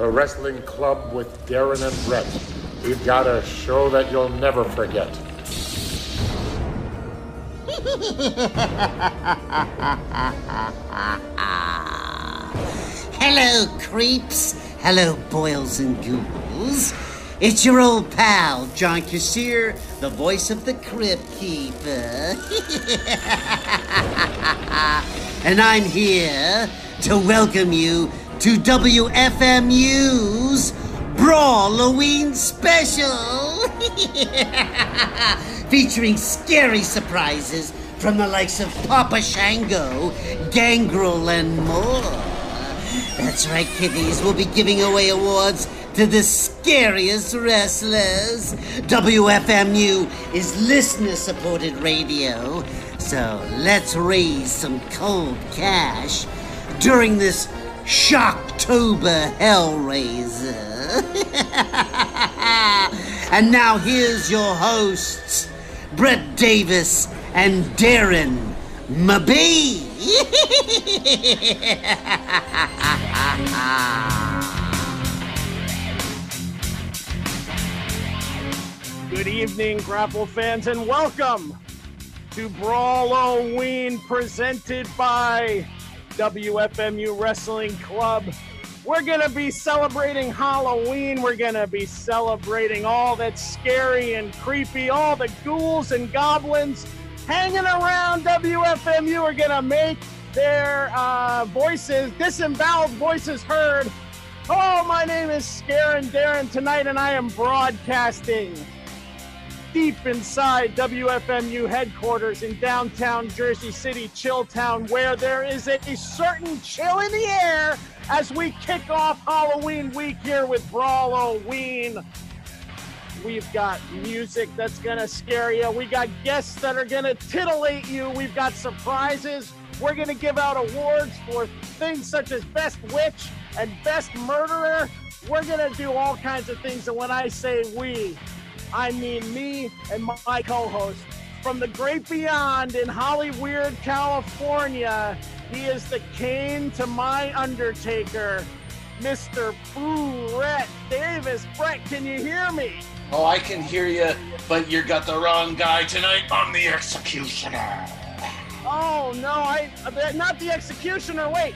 the Wrestling Club with Darren and Brett. We've got a show that you'll never forget. Hello, creeps. Hello, boils and ghouls. It's your old pal, John Kassir, the voice of the Crypt Keeper. and I'm here to welcome you to WFMU's Brawloween Special. Featuring scary surprises from the likes of Papa Shango, Gangrel, and more. That's right, kiddies. We'll be giving away awards to the scariest wrestlers. WFMU is listener supported radio, so let's raise some cold cash during this Shocktober Hellraiser. and now here's your hosts, Brett Davis and Darren Mabee. Good evening, Grapple fans, and welcome to Brawloween presented by WFMU Wrestling Club. We're going to be celebrating Halloween. We're going to be celebrating all that's scary and creepy, all the ghouls and goblins hanging around WFMU are going to make their uh, voices, disemboweled voices heard. Hello, my name is Scarin' Darren tonight, and I am broadcasting deep inside WFMU headquarters in downtown Jersey City, Chilltown, where there is a, certain chill in the air as we kick off Halloween week here with Brawloween. We've got music that's gonna scare you. We got guests that are gonna titillate you. We've got surprises. We're gonna give out awards for things such as Best Witch and Best Murderer. We're gonna do all kinds of things. And when I say we, I mean me and my co-host from the great beyond in Hollyweird, California. He is the Kane to my Undertaker, Mr. Brett Davis. Brett, can you hear me? Oh, I can hear you, but you got the wrong guy tonight. I'm the executioner. Oh no, I uh, not the executioner. Wait,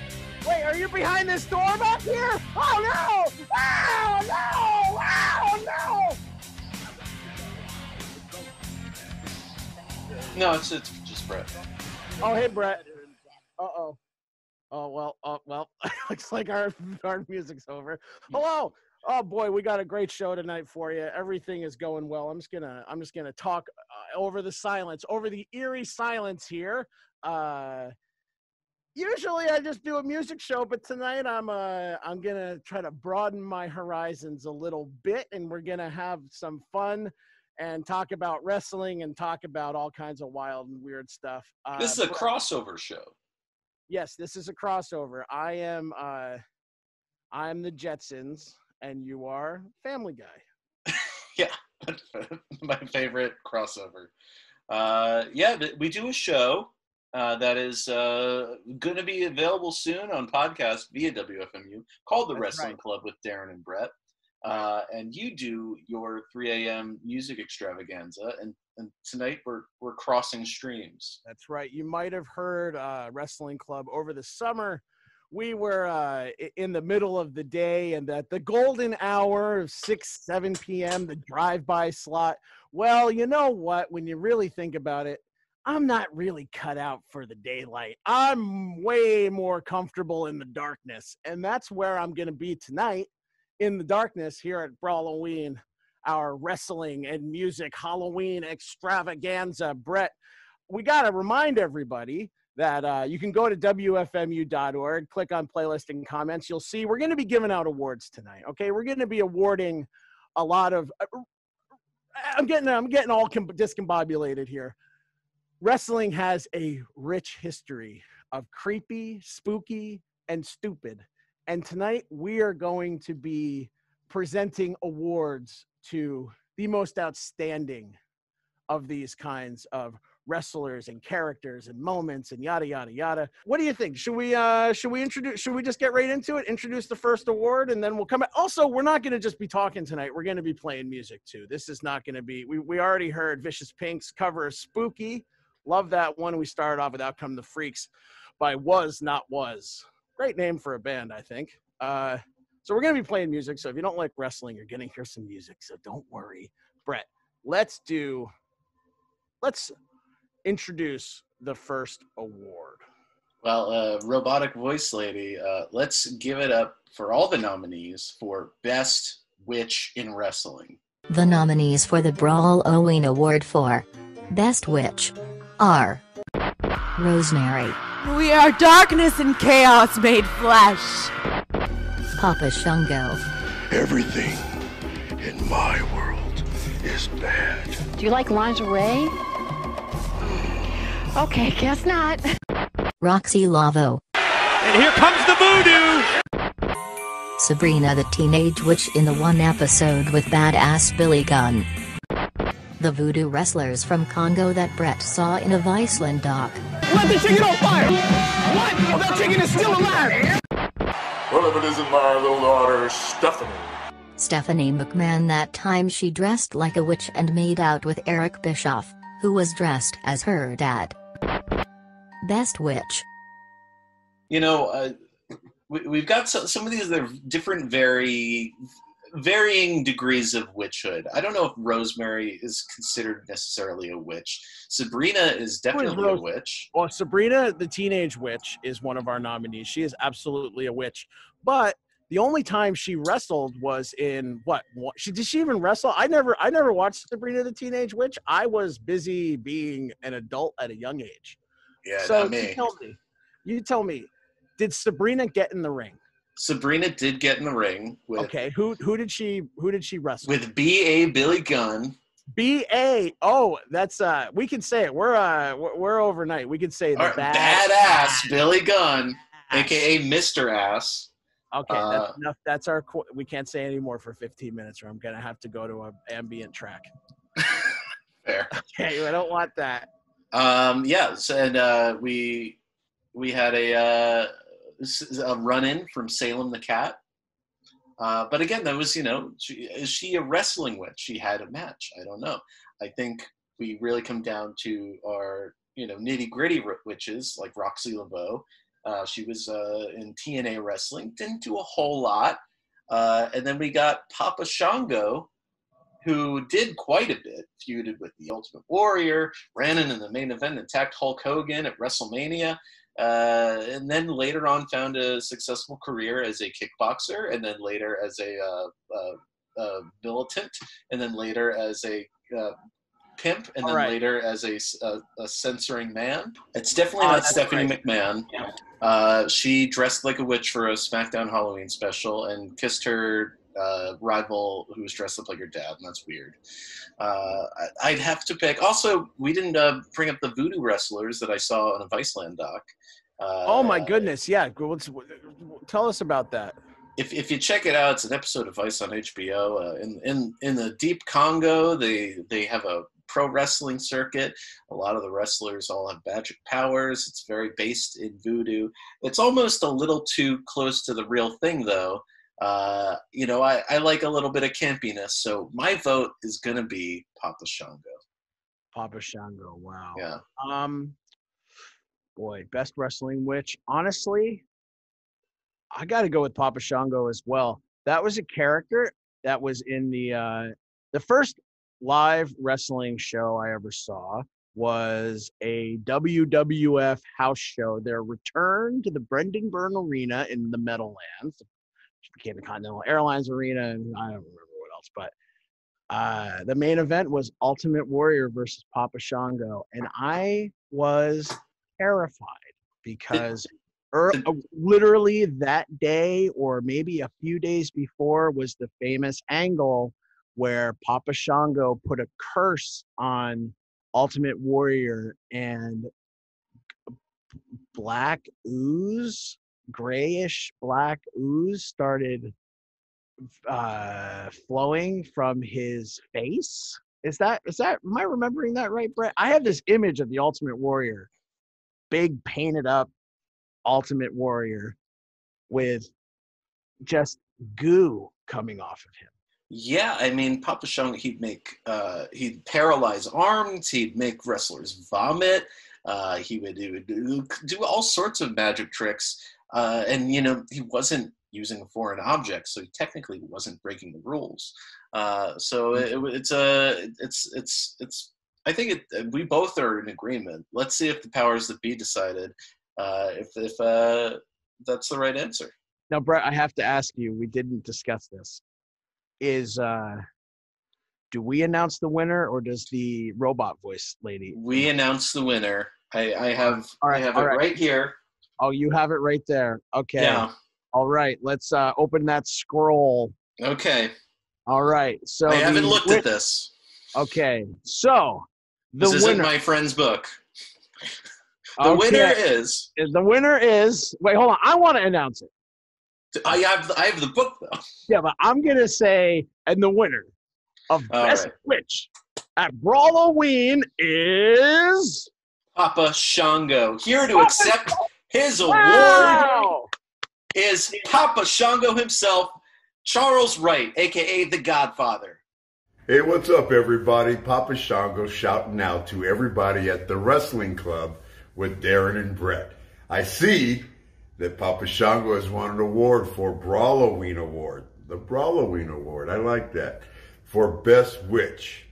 wait, are you behind this door back here? Oh no! Oh no! Oh no! No, it's it's just Brett. Oh hey Brett. Uh oh. Oh well. Oh well. Looks like our our music's over. Hello. Oh boy, we got a great show tonight for you. Everything is going well. I'm just gonna I'm just gonna talk uh, over the silence, over the eerie silence here. Uh, usually I just do a music show, but tonight I'm uh I'm gonna try to broaden my horizons a little bit, and we're gonna have some fun and talk about wrestling and talk about all kinds of wild and weird stuff. Uh, This is a crossover show. yes, this is a crossover. I am uh I'm the Jetsons and you are Family Guy. Yeah, my favorite crossover. Uh, yeah, we do a show uh, that is uh, going to be available soon on podcast via WFMU called The That's Wrestling right. Club with Darren and Brett. Uh, and you do your 3 a.m. music extravaganza, and, and tonight we're we're crossing streams. That's right. You might have heard uh Wrestling Club over the summer. We were uh in the middle of the day and at the golden hour of 6 7 p.m. the drive-by slot. Well, you know what, when you really think about it, I'm not really cut out for the daylight. I'm way more comfortable in the darkness. And that's where I'm going to be tonight in the darkness here at Brawloween, our wrestling and music Halloween extravaganza. Brett, we got to remind everybody that uh, you can go to WFMU.org, click on playlist and comments. You'll see we're going to be giving out awards tonight. Okay. We're going to be awarding a lot of. uh, I'm getting I'm getting all com- discombobulated here. Wrestling has a rich history of creepy, spooky, and stupid. And tonight we are going to be presenting awards to the most outstanding of these kinds of wrestlers and characters and moments and yada yada yada. What do you think? Should we uh should we introduce should we just get right into it? Introduce the first award and then we'll come back. Also, we're not gonna just be talking tonight. We're gonna be playing music too. This is not gonna be we, we already heard Vicious Pink's cover of Spooky. Love that one. We started off with Out Come the Freaks by Was Not Was. Great name for a band, I think. Uh so we're gonna be playing music. So if you don't like wrestling, you're gonna hear some music. So don't worry. Brett, let's do let's introduce the first award. Well, uh, robotic voice lady, uh, let's give it up for all the nominees for best witch in wrestling. The nominees for the Brawloween Award for Best Witch are Rosemary, We are darkness and chaos made flesh. Papa Shango, Everything in my world is bad. Do you like lingerie? Okay, guess not. Roxxi Laveaux, And here comes the voodoo! Sabrina the Teenage Witch in the one episode with badass Billy Gunn. The voodoo wrestlers from Congo that Brett saw in a Viceland doc. Let the chicken on fire! What? Oh, that chicken is still alive! Whatever it isn't my little daughter, Stephanie. Stephanie McMahon that time she dressed like a witch and made out with Eric Bischoff, who was dressed as her dad. Best Witch. You know, uh, we, we've got so, some of these that are different, very varying degrees of witchhood. I don't know if Rosemary is considered necessarily a witch. Sabrina is definitely a witch. Well, Sabrina the Teenage Witch is one of our nominees. She is absolutely a witch. But the only time she wrestled was in what? what she did she even wrestle? I never I never watched Sabrina the Teenage Witch. I was busy being an adult at a young age. Yeah, so you tell me. You tell me. Did Sabrina get in the ring? Sabrina did get in the ring with Okay, who who did she who did she wrestle? with B.A. Billy Gunn. B A. Oh, that's uh we can say it. We're uh we're, we're overnight. We can say the Or bad badass Billy Gunn, aka Mr. Ass. Okay, Uh, that's enough. That's our. qu- We can't say any more for 15 minutes, or I'm gonna have to go to an ambient track. Fair. Okay, I don't want that. Um, yes, and uh, we we had a, uh, a run in from Salem the Cat. Uh, but again, that was you know, she, is she a wrestling witch? She had a match. I don't know. I think we really come down to our you know nitty gritty witches like Roxxi Laveaux. Uh, she was uh, in TNA wrestling. Didn't do a whole lot. Uh, and then we got Papa Shango, who did quite a bit, feuded with the Ultimate Warrior, ran in in the main event, attacked Hulk Hogan at WrestleMania, uh, and then later on found a successful career as a kickboxer, and then later as a uh, uh, uh, militant, and then later as a uh, pimp, and then All right. later as a censoring man. It's definitely Ah, not that's Stephanie right. McMahon. Uh, she dressed like a witch for a SmackDown Halloween special and kissed her uh, rival who was dressed up like her dad, and that's weird. Uh, I'd have to pick. Also, we didn't uh, bring up the voodoo wrestlers that I saw on a Viceland doc. Uh, Oh my goodness! Yeah, tell us about that. If, if you check it out, it's an episode of Vice on HBO. Uh, in, in in the deep Congo, they they have a pro wrestling circuit. A lot of the wrestlers all have magic powers. It's very based in voodoo. It's almost a little too close to the real thing, though. Uh, you know, I, I like a little bit of campiness, so my vote is gonna be Papa Shango. Papa Shango. Wow. Yeah. Um, boy, best wrestling witch. Honestly, I got to go with Papa Shango as well. That was a character that was in the uh, the first live wrestling show I ever saw was a WWF house show. Their return to the Brendan Byrne Arena in the Meadowlands, which became the Continental Airlines Arena, and I don't remember what else, but uh, the main event was Ultimate Warrior versus Papa Shango, and I was terrified because er, uh, literally that day, or maybe a few days before, was the famous angle where Papa Shango put a curse on Ultimate Warrior and black ooze, grayish black ooze started uh, flowing from his face Is that is that am I remembering that right, Brett? I have this image of the Ultimate Warrior, big painted up Ultimate Warrior with just goo coming off of him. Yeah, I mean, Papa Shango, he'd make, uh, he'd paralyze arms, he'd make wrestlers vomit, uh, he would, he would do, do all sorts of magic tricks. Uh, and, you know, he wasn't using a foreign objects, so he technically wasn't breaking the rules. Uh, so it, it's a, it's, it's, it's, I think it, we both are in agreement. Let's see if the powers that be decided uh, if, if uh, that's the right answer. Now, Brett, I have to ask you, we didn't discuss this. Is uh do we announce the winner or does the robot voice lady? We announce the winner. I, I have right, I have it right. right here. Oh, you have it right there. Okay. Yeah. All right. Let's uh open that scroll. Okay. All right. So I haven't looked win- at this. Okay. So the winner. This isn't winner my friend's book. The winner Okay. is the winner is wait, hold on. I want to announce it. I have I have the book though. Yeah, but I'm gonna say and the winner of All Best right. Witch at Brawloween is Papa Shango. Here to accept his award Wow! is Papa Shango himself, Charles Wright, aka the Godfather. Hey, what's up, everybody? Papa Shango shouting out to everybody at the wrestling club with Darren and Brett. I see that Papa Shango has won an award for Brawloween Award. The Brawloween Award. I like that. For Best Witch.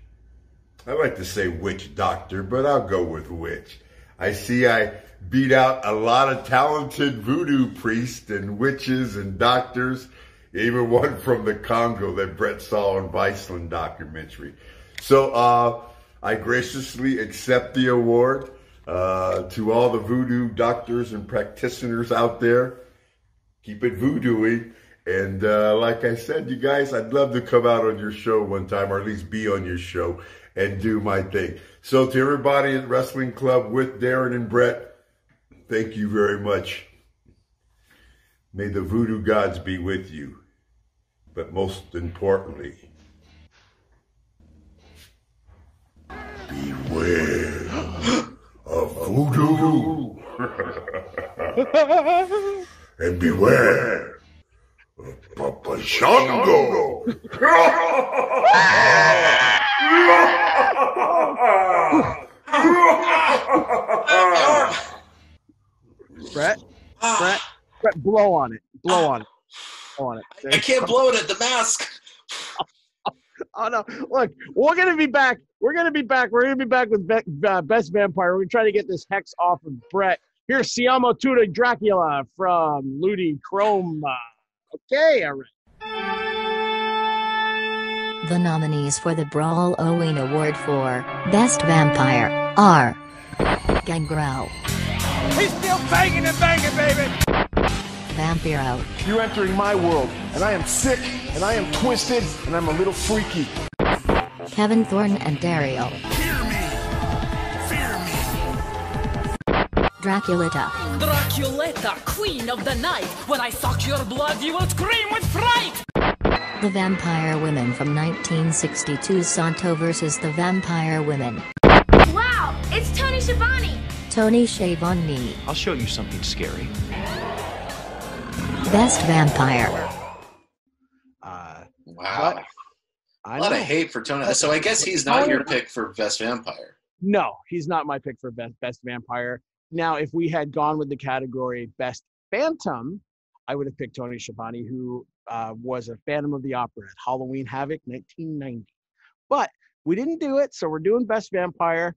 I like to say witch doctor, but I'll go with witch. I see I beat out a lot of talented voodoo priests and witches and doctors, even one from the Congo that Brett saw in Viceland documentary. So uh, I graciously accept the award uh, to all the voodoo doctors and practitioners out there. Keep it voodooy. And uh, like I said, you guys, I'd love to come out on your show one time, or at least be on your show and do my thing. So to everybody at Wrestling Club with Darren and Brett, thank you very much. May the voodoo gods be with you. But most importantly, beware of voodoo. and beware of Papa Shango. Brett, Brett, Brett, blow on it. Blow on it. Blow on it. I can't blow it at the mask. Oh no! Look, we're gonna be back. We're gonna be back. We're gonna be back with Be- uh, Best Vampire. We're gonna try to get this hex off of Brett. Here's Siamo Tuda Dracula from Ludi Chroma. Okay, all right. The nominees for the Brawloween Award for Best Vampire are Gangrel, He's still banging and banging, baby. Vampiro, You're entering my world, and I am sick, and I am twisted, and I'm a little freaky. Kevin Thorn and Dario, Fear me. Fear me. Draculetta, Draculetta, queen of the night. When I suck your blood, you will scream with fright. The Vampire Women from 1962 Santo vs. the Vampire Women, Wow, it's Tony Schiavone. Tony Schiavone, I'll show you something scary. Best Vampire, Uh, Wow. What? I A lot of hate for Tony. So I guess he's not your pick for best vampire. No, he's not my pick for best best vampire. Now, if we had gone with the category best phantom, I would have picked Tony Schiavone, who uh, was a Phantom of the Opera at Halloween Havoc 1990. But we didn't do it, so we're doing best vampire.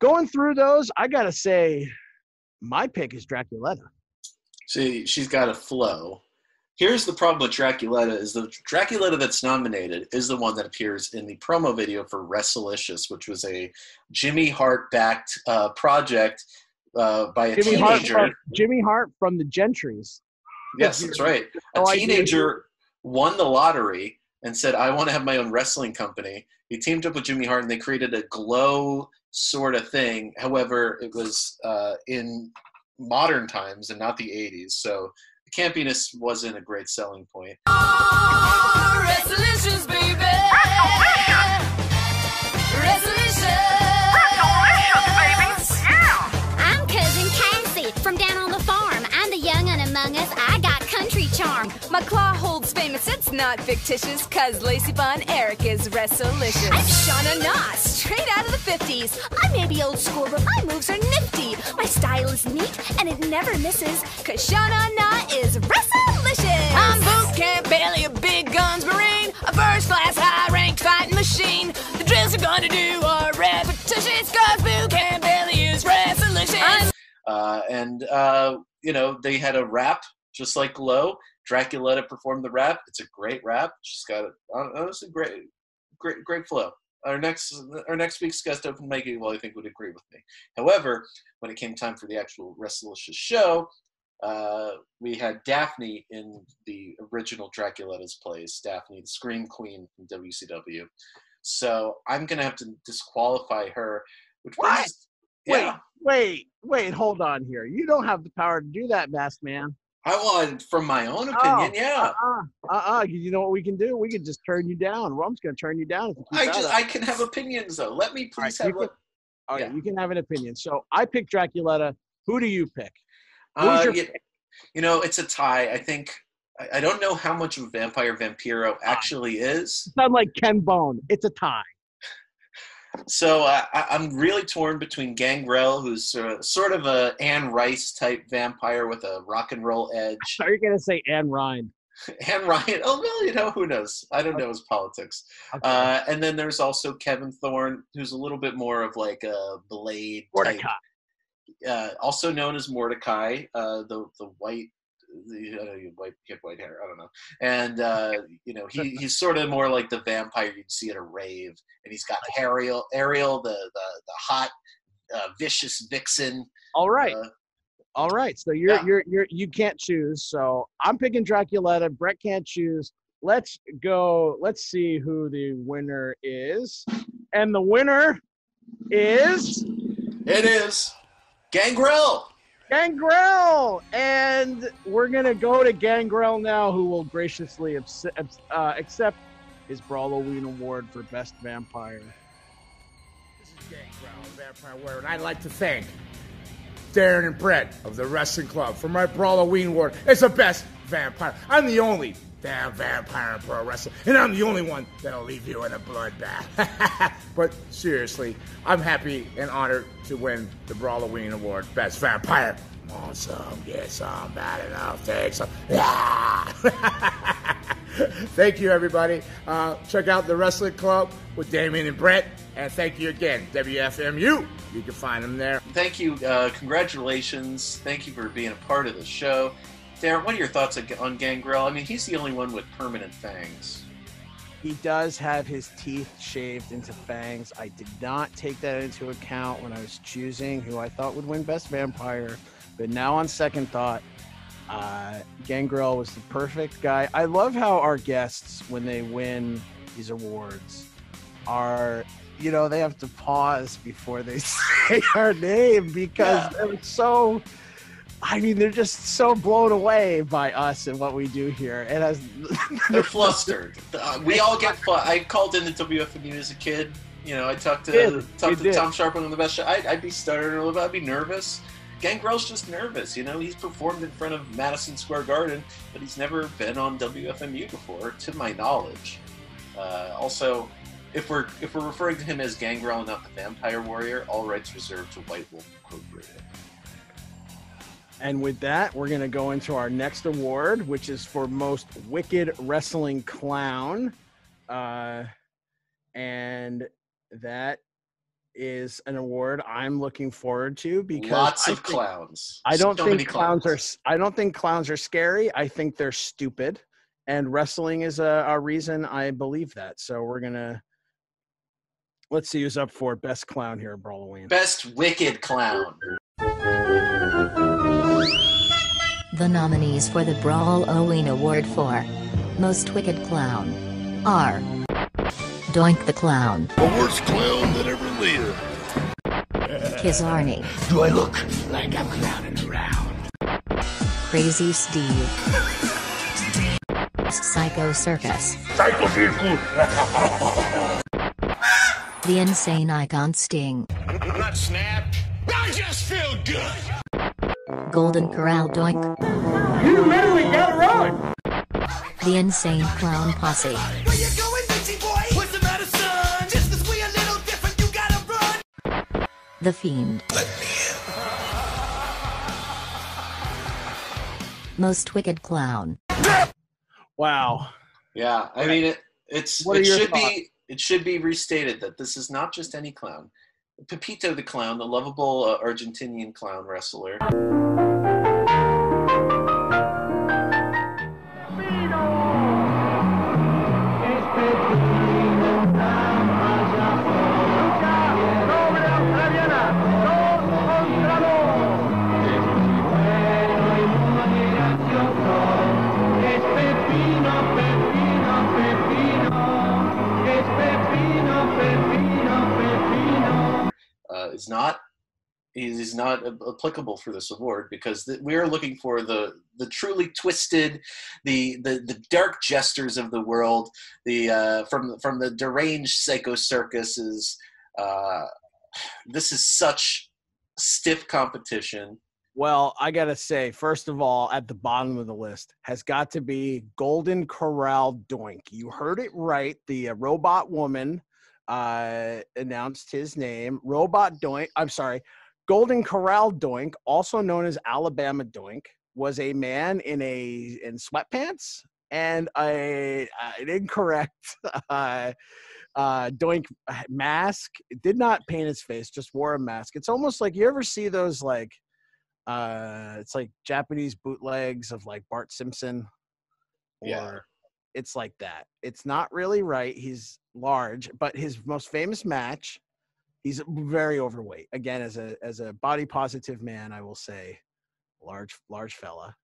Going through those, I gotta say, my pick is Draculetta. See, she's got a flow. Here's the problem with Draculetta is the Draculetta that's nominated is the one that appears in the promo video for Wrestlicious, which was a Jimmy Hart backed uh, project uh, by a Jimmy Hart, teenager. from, Jimmy Hart from the Gentrys. Yes, that's right. A Oh, teenager won the lottery and said, I want to have my own wrestling company. He teamed up with Jimmy Hart and they created a glow sort of thing. However, it was uh, in modern times and not the 80s. So the campiness wasn't a great selling point. My claw holds famous, it's not fictitious, cause Lacey Bun Eric is wrestlelicious. I'm Shauna Na, straight out of the 50s. I may be old school, but my moves are nifty. My style is neat, and it never misses, cause Shauna Na is wrestlelicious. I'm Boot Camp Bailey, a big guns marine, a first class high ranked fighting machine. The drills are gonna do are repetitious, cause Boot Camp Bailey is wrestlelicious. Uh, and uh, you know they had a rap just like Glow. Draculetta performed the rap. It's a great rap. She's got a, uh, it's a great, great, great flow. Our next, our next week's guest open mic, well, I think would agree with me. However, when it came time for the actual Wrestlicious show, uh, we had Daphne in the original Draculetta's place. Daphne, the Scream Queen from WCW. So I'm gonna have to disqualify her. Which What? brings- Wait, wait, wait, hold on here. You don't have the power to do that, masked man. I want from my own opinion, yeah. Uh uh uh. You know what we can do? We can just turn you down. Well, I'm just gonna turn you down. If you I just up. I can have opinions though. Let me right, please you have. can- a- All right, yeah. you can have an opinion. So I picked Draculetta. Who do you pick? Uh, you, you know, it's a tie. I think I, I don't know how much of a Vampire Vampiro actually is. Sound like Ken Bone. It's a tie. So uh, I, I'm really torn between Gangrel, who's sort of, sort of a Anne Rice type vampire with a rock and roll edge. Are you gonna say Anne Ryan? Anne Ryan. Oh well, you know who knows? I don't know his politics. Uh, and then there's also Kevin Thorn, who's a little bit more of like a Blade type Mordecai. uh, also known as Mordecai, uh, the the white, white, he had white hair. I don't know, and uh, you know he he's sort of more like the vampire you'd see at a rave, and he's got Ariel, Ariel, the the the hot, uh, vicious vixen. All right. Uh, All right. So you're you're you're you can't choose. So I'm picking Draculetta. Brett can't choose. Let's go. Let's see who the winner is. And the winner is it is Gangrel. Gangrel. And we're gonna go to Gangrel now, who will graciously uh, accept his Brawloween Award for Best Vampire. This is Gangrel, Vampire Warrior, and I'd like to thank Darren and Brett of the Wrestling Club for my Brawl Halloween Award. It's the best vampire. I'm the only damn vampire pro wrestling, and I'm the only one that'll leave you in a bloodbath. but seriously, I'm happy and honored to win the Brawl Halloween Award, Best Vampire. Want some, get some, bad enough, take some. Yeah. Thank you, everybody. Uh, check out the Wrestling Club with Damien and Brett. And thank you again, WFMU. You can find them there. Thank you. Uh, congratulations. Thank you for being a part of the show. Darren, what are your thoughts on- Gangrel? I mean, he's the only one with permanent fangs. He does have his teeth shaved into fangs. I did not take that into account when I was choosing who I thought would win Best Vampire. But now, on second thought, uh, Gangrel was the perfect guy. I love how our guests, when they win these awards, are you know they have to pause before they say our name because they're so. I mean, they're just so blown away by us and what we do here. It has. They're flustered. Uh, we all get. Fl- I called into WFMU as a kid. You know, I talked to did. talked to did. Tom Scharpling the best show. I'd, I'd be stuttering a little bit. I'd be nervous. Gangrel's just nervous. You know, he's performed in front of Madison Square Garden, but he's never been on WFMU before, to my knowledge. Uh, also, if we're if we're referring to him as Gangrel and not the Vampire Warrior, all rights reserved to White Wolf Incorporated. And with that, we're going to go into our next award, which is for most wicked wrestling clown. Uh, and that is an award I'm looking forward to because Lots I of think- clowns. I don't So think many clowns, are. I don't think clowns are scary. I think they're stupid, and wrestling is a, a reason I believe that. So we're gonna let's see who's up for best clown here, Brawloween. Best wicked clown. The nominees for the Brawloween Award for Most Wicked Clown are Doink the Clown, The worst clown that ever lived. Kizarny, Do I look like I'm clowning around? Crazy Steve, Psycho Circus, Psycho vehicle. The Insane Icon Sting, I'm not Snap. I just feel good. Golden Corral Doink, You literally got it wrong. The Insane Clown Posse. Where you going, BC Boy? What's the matter, son? Just 'cause we a little different, you gotta run. The Fiend. Most Wicked Clown. Wow. Yeah, I mean it. It's What it should thoughts? be it should be restated that this is not just any clown. Pepito the clown, the lovable uh, Argentinian clown wrestler. Is not is not applicable for this award because we are looking for the the truly twisted, the the, the dark jesters of the world, the uh, from from the deranged psycho circuses. Uh, this is such stiff competition. Well, I gotta say, first of all, at the bottom of the list has got to be Golden Corral Doink. You heard it right. The uh, robot woman uh, announced his name. Robot Doink. I'm sorry. Golden Corral Doink, also known as Alabama Doink, was a man in a in sweatpants and a an incorrect uh, uh, Doink mask. Did not paint his face, just wore a mask. It's almost like you ever see those like uh it's like japanese bootlegs of like bart simpson or Yeah. It's like that. It's not really right he's large but his most famous match he's very overweight. Again as a as a body positive man i will say large large fella.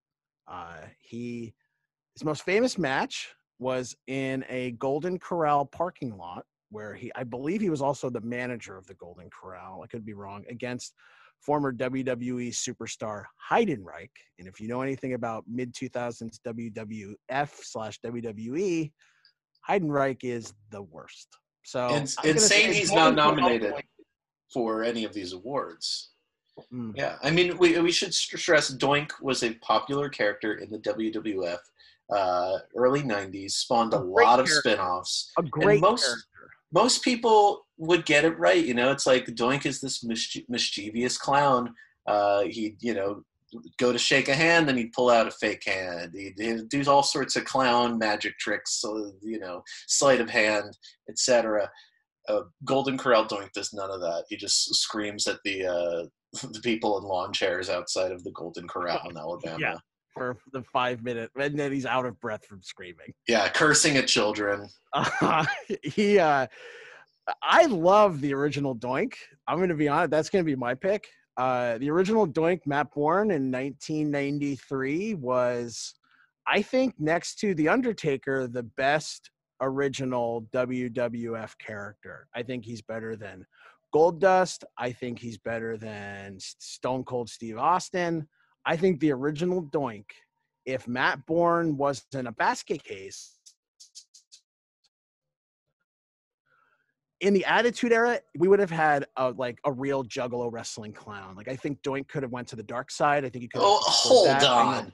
Uh he his most famous match was in a golden corral parking lot where he i believe he was also the manager of the golden corral. I could be wrong against former WWE superstar Heidenreich. And if you know anything about mid 2000s WWF slash WWE, Heidenreich is the worst. So It's insane he's not nominated for any of these awards. Mm. Yeah, I mean, we, we should st- stress Doink was a popular character in the WWF uh, early 90s, spawned a, great lot of character. spin offs. A great most, character. Most people would get it right. You know, it's like Doink is this mischie- mischievous clown. Uh, he'd, you know, go to shake a hand and he'd pull out a fake hand. He'd, he'd do all sorts of clown magic tricks, so, you know, sleight of hand, etc. Uh, Golden Corral Doink does none of that. He just screams at the uh, the people in lawn chairs outside of the Golden Corral in Alabama. Yeah. For the five minute, and then he's out of breath from screaming. Yeah, cursing at children. Uh, he, uh, I love the original Doink. I'm going to be honest. That's going to be my pick. Uh, the original Doink, Matt Bourne in 1993 was, I think, next to The Undertaker, the best original WWF character. I think he's better than Goldust. I think he's better than Stone Cold Steve Austin. I think the original Doink, if Matt Bourne wasn't a basket case, in the Attitude Era, we would have had a, like a real Juggalo wrestling clown. Like I think Doink could have went to the dark side. I think he could. Oh, hold on.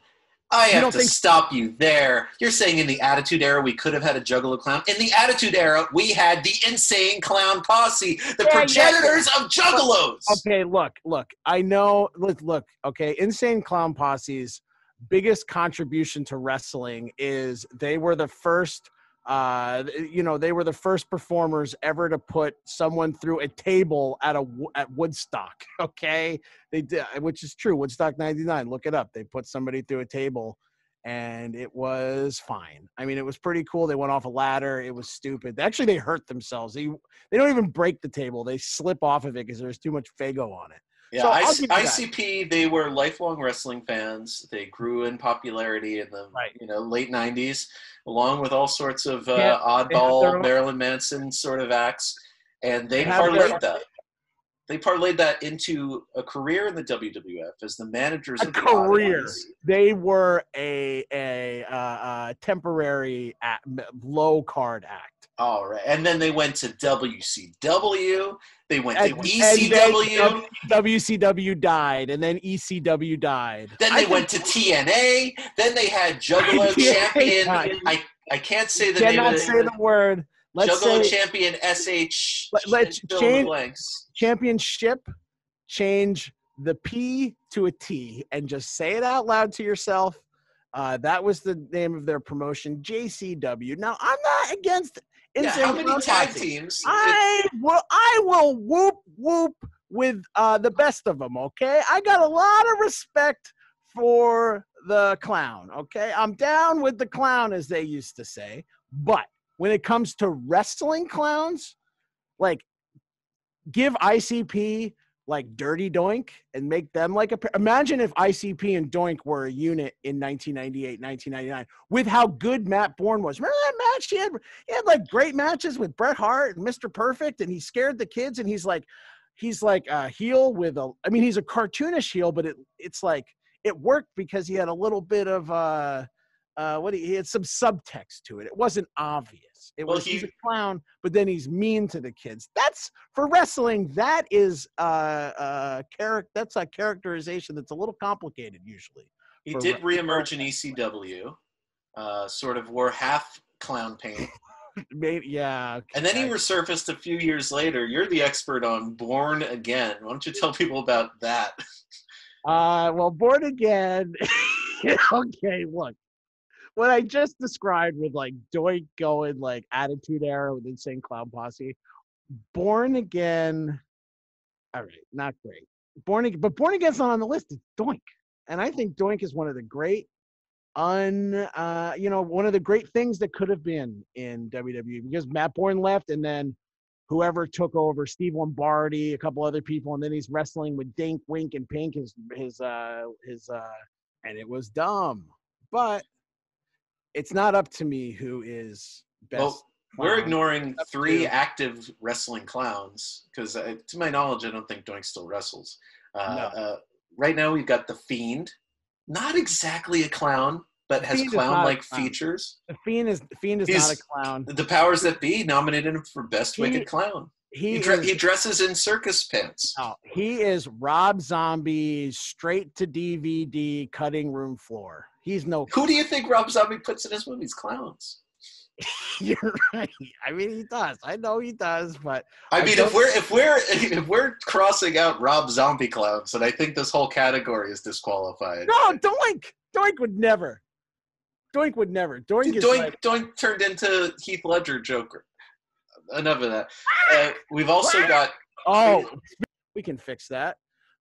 I You have don't to think- stop you there. You're saying in the Attitude Era we could have had a Juggalo clown. In the Attitude Era, we had the insane clown posse, the Yeah, yeah, progenitors yeah. of Juggalos. Okay, look, look. I know. Look, look. Okay, Insane Clown Posse's biggest contribution to wrestling is they were the first. Uh, you know, they were the first performers ever to put someone through a table at a at Woodstock. Okay, they did, which is true. Woodstock '99. Look it up. They put somebody through a table, and it was fine. I mean, it was pretty cool. They went off a ladder. It was stupid. Actually, they hurt themselves. They they don't even break the table. They slip off of it because there's too much Faygo on it. Yeah, So I'll IC- give you that. ICP. They were lifelong wrestling fans. They grew in popularity in the you know late '90s, along with all sorts of uh, Yeah, oddball Marilyn Manson sort of acts, and they They parlayed that. they parlayed that into a career in the WWF as the managers A of the career. They were a a uh, uh, temporary act, low card act. All right, and then they went to WCW. They went to And- and ECW. WCW died, and then ECW died. Then I they went to TNA. Then they had Juggalo Champion. died. I, I can't say the name cannot of say the word. Let's Juggalo say Champion SH. Let- let's fill in the change- championship. Change the P to a T and just say it out loud to yourself. Uh, that was the name of their promotion, JCW. Now I'm not against. Yeah, how many tag teams? I will. I will whoop whoop with uh, the best of them. Okay, I got a lot of respect for the clown. Okay, I'm down with the clown, as they used to say. But when it comes to wrestling clowns, like give ICP like Dirty Doink and make them like a. Imagine if ICP and Doink were a unit in 1998, 1999, with how good Matt Bourne was. Remember that match? He had he had like great matches with Bret Hart and Mr. Perfect, and he scared the kids. And he's like, he's like a heel with a. I mean, he's a cartoonish heel, but it it's like it worked because he had a little bit of uh, uh, what he, he had some subtext to it. It wasn't obvious. It Well, was he's a clown, but then he's mean to the kids. That's for wrestling. That is uh, uh, character. That's a characterization that's a little complicated usually. He did re- reemerge in ECW. Uh, sort of wore half clown paint, Maybe, yeah. and then he resurfaced a few years later. You're the expert on Borne Again. Why don't you tell people about that? Uh, well, Borne Again. okay, look, what I just described with like Doink going like Attitude Era with Insane Clown Posse, Borne Again. All right, not great. Borne Again, but Borne Again's not on the list. It's Doink, and I think Doink is one of the great, un, uh, you know, one of the great things that could have been in WWE because Matt Bourne left, and then whoever took over, Steve Lombardi, a couple other people, and then he's wrestling with Dink, Wink, and Pink, his his uh his uh and it was dumb. But it's not up to me who is best. Well, we're ignoring three to- active wrestling clowns because, uh, to my knowledge, I don't think Doink still wrestles. Uh, No. uh, right now, we've got the Fiend, not exactly a clown, but has Fiend is not a clown-like clown. features. The Fiend is Fiend is He's- not a clown. The powers that be nominated him for best He- wicked clown. He He, dre- is- he dresses in circus pants. No, he is Rob Zombie straight to DVD cutting room floor. He's no. Who do you think Rob Zombie puts in his movies? Clowns. You're right. I mean, he does. I know he does, but I mean, if we're if we're if we're crossing out Rob Zombie clowns, then I think this whole category is disqualified. no, Doink, Doink would never. Doink would never. Doink is Doink like, Doink turned into Heath Ledger Joker. Enough of that. Uh, we've also got oh, we can fix that.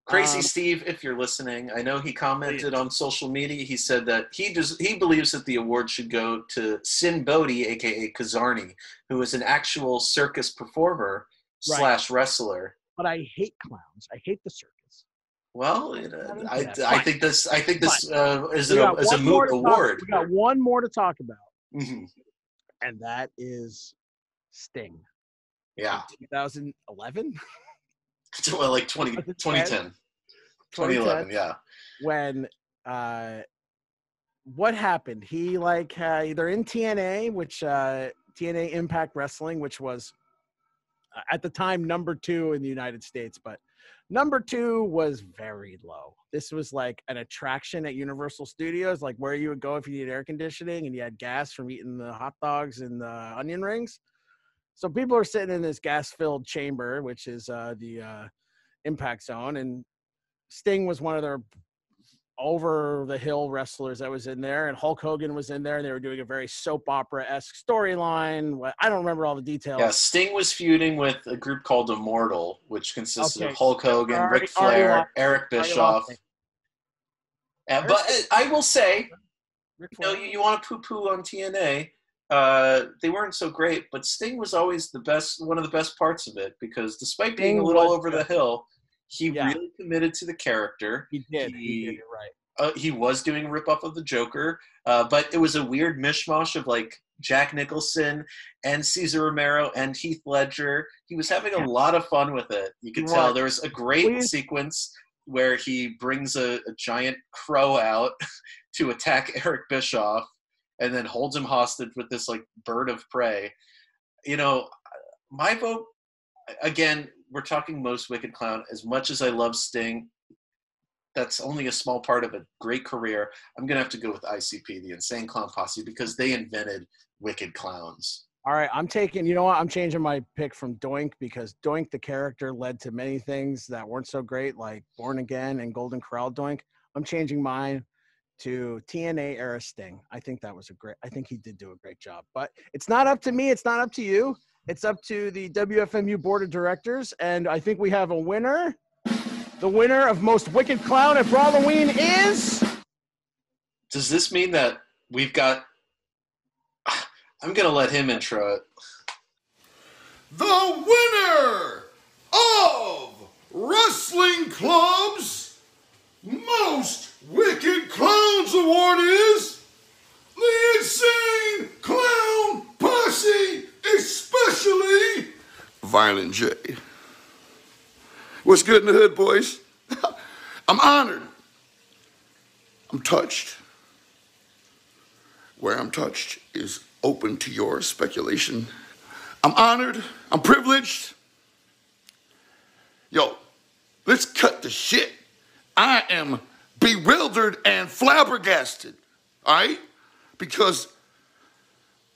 Crazy Um, Steve. If you're listening, I know he commented on social media. He said that he does he believes that the award should go to Sinn Bodhi, aka Kizarny, who is an actual circus performer Right. slash wrestler. But I hate clowns. I hate the circus. Well, it, uh, Not I. I think this I think this uh, is, a, is a more moot to talk- award. we got one more to talk about, Mhm. and that is Sting. Yeah, 2011. well, like 20, 2010, 2011. Yeah. when uh what happened he like uh, they're in tna which uh tna impact wrestling which was uh, at the time number two in the united states but number two was very low this was like an attraction at universal studios like where you would go if you needed air conditioning and you had gas from eating the hot dogs and the onion rings so people are sitting in this gas filled chamber which is uh the uh impact zone and Sting was one of their over the hill wrestlers that was in there, and Hulk Hogan was in there, and they were doing a very soap opera esque storyline. I don't remember all the details. Yeah, Sting was feuding with a group called Immortal, which consisted Okay, of Hulk Hogan, already- Ric Flair, Eric Bischoff. Uh, but I will say, you know, you, you want to poo-poo on TNA. Uh, they weren't so great, but Sting was always the best, one of the best parts of it because despite being Sting a little over the hill, he Yeah. really committed to the character. He did. He, He- did it right. uh, he was doing a ripoff of the Joker, uh, but it was a weird mishmash of like Jack Nicholson and Cesar Romero and Heath Ledger. He was having a lot of fun with it. You could tell there was a great Please. sequence where he brings a, a giant crow out to attack Eric Bischoff and then holds him hostage with this like bird of prey. You know, my vote again, we're talking most wicked clown. As much as I love Sting, that's only a small part of a great career. I'm gonna have to go with ICP, the Insane Clown Posse, because they invented wicked clowns. All right, I'm taking. You know what? I'm changing my pick from Doink because Doink the character led to many things that weren't so great, like Borne Again and Golden Corral Doink. I'm changing mine to TNA era Sting. I think that was a great. I think he did do a great job. But it's not up to me. It's not up to you. It's up to the WFMU board of directors, and I think we have a winner. The winner of most wicked clown at Halloween is. Does this mean that we've got? I'm gonna let him intro it. The winner of Wrestling Club's Most Wicked Clowns Award is the Insane Clown Posse, especially Violent J. What's good in the hood, boys? I'm honored. I'm touched. Where I'm touched is open to your speculation. I'm honored. I'm privileged. Yo, let's cut the shit. I am bewildered and flabbergasted, all right? Because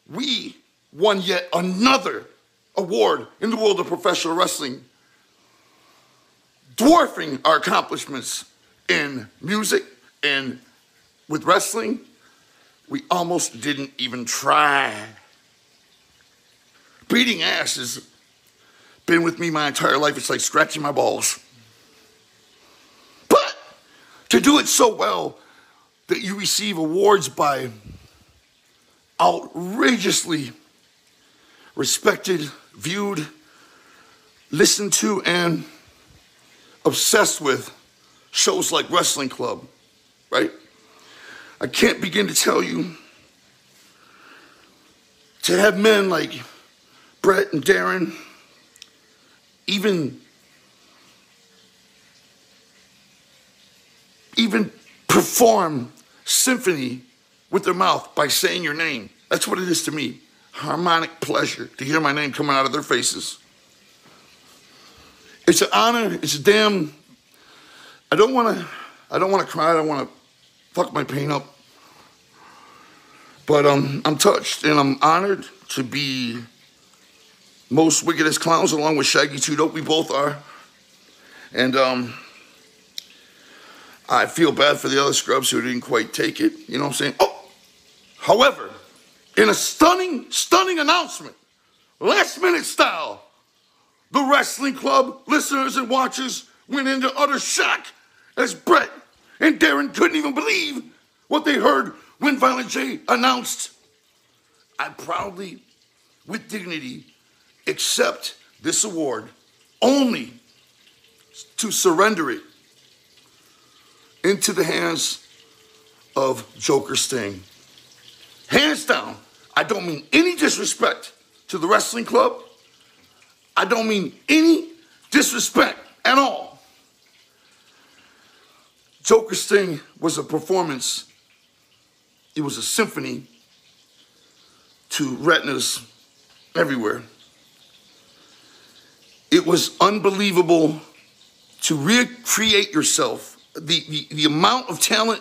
we won yet another award in the world of professional wrestling, dwarfing our accomplishments in music and with wrestling. We almost didn't even try. Beating ass has been with me my entire life. It's like scratching my balls. To do it so well that you receive awards by outrageously respected, viewed, listened to, and obsessed with shows like Wrestling Club, right? I can't begin to tell you to have men like Brett and Darren even even perform symphony with their mouth by saying your name. That's what it is to me. Harmonic pleasure to hear my name coming out of their faces. It's an honor. It's a damn. I don't want to. I don't want to cry. I don't want to fuck my pain up. But um, I'm touched and I'm honored to be most wickedest clowns along with Shaggy Two Dope. We both are. And um, I feel bad for the other scrubs who didn't quite take it. You know what I'm saying? Oh, however, in a stunning, stunning announcement, last minute style, the wrestling club listeners and watchers went into utter shock as Brett and Darren couldn't even believe what they heard when Violent J announced. I proudly, with dignity, accept this award only to surrender it into the hands of Joker Sting. Hands down, I don't mean any disrespect to the wrestling club. I don't mean any disrespect at all. Joker Sting was a performance, it was a symphony to retinas everywhere. It was unbelievable to recreate yourself. The, the, the amount of talent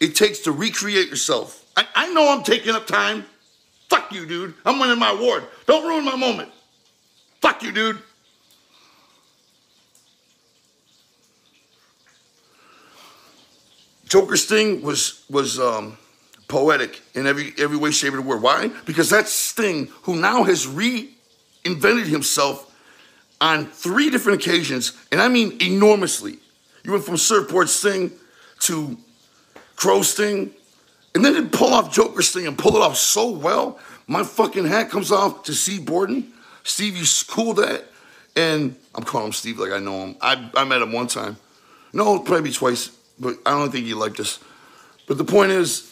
it takes to recreate yourself. I, I know I'm taking up time. Fuck you, dude. I'm winning my award. Don't ruin my moment. Fuck you, dude. Joker Sting was was um, poetic in every every way, shape, and word. Why? Because that's Sting, who now has reinvented himself on three different occasions, and I mean enormously. You went from Surfboard Sting to Crow Sting, and then to pull off Joker Sting and pull it off so well. My fucking hat comes off to Steve Borden. Steve, you schooled that, and I'm calling him Steve like I know him. I, I met him one time. No, probably twice, but I don't think he liked us. But the point is,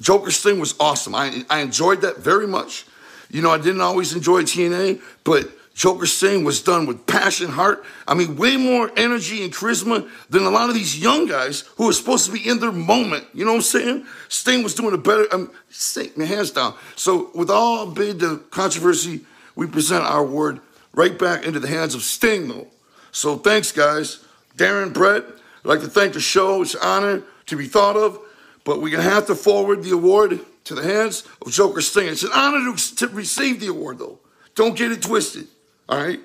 Joker Sting was awesome. I, I enjoyed that very much. You know, I didn't always enjoy TNA, but Joker Sting was done with passion, heart. I mean, way more energy and charisma than a lot of these young guys who are supposed to be in their moment. You know what I'm saying? Sting was doing a better, um, Sting, my hands down. So, with all big the controversy, we present our award right back into the hands of Sting, though. So, thanks, guys. Darren, Brett, I'd like to thank the show. It's an honor to be thought of, but we're going to have to forward the award to the hands of Joker Sting. It's an honor to receive the award, though. Don't get it twisted, all right?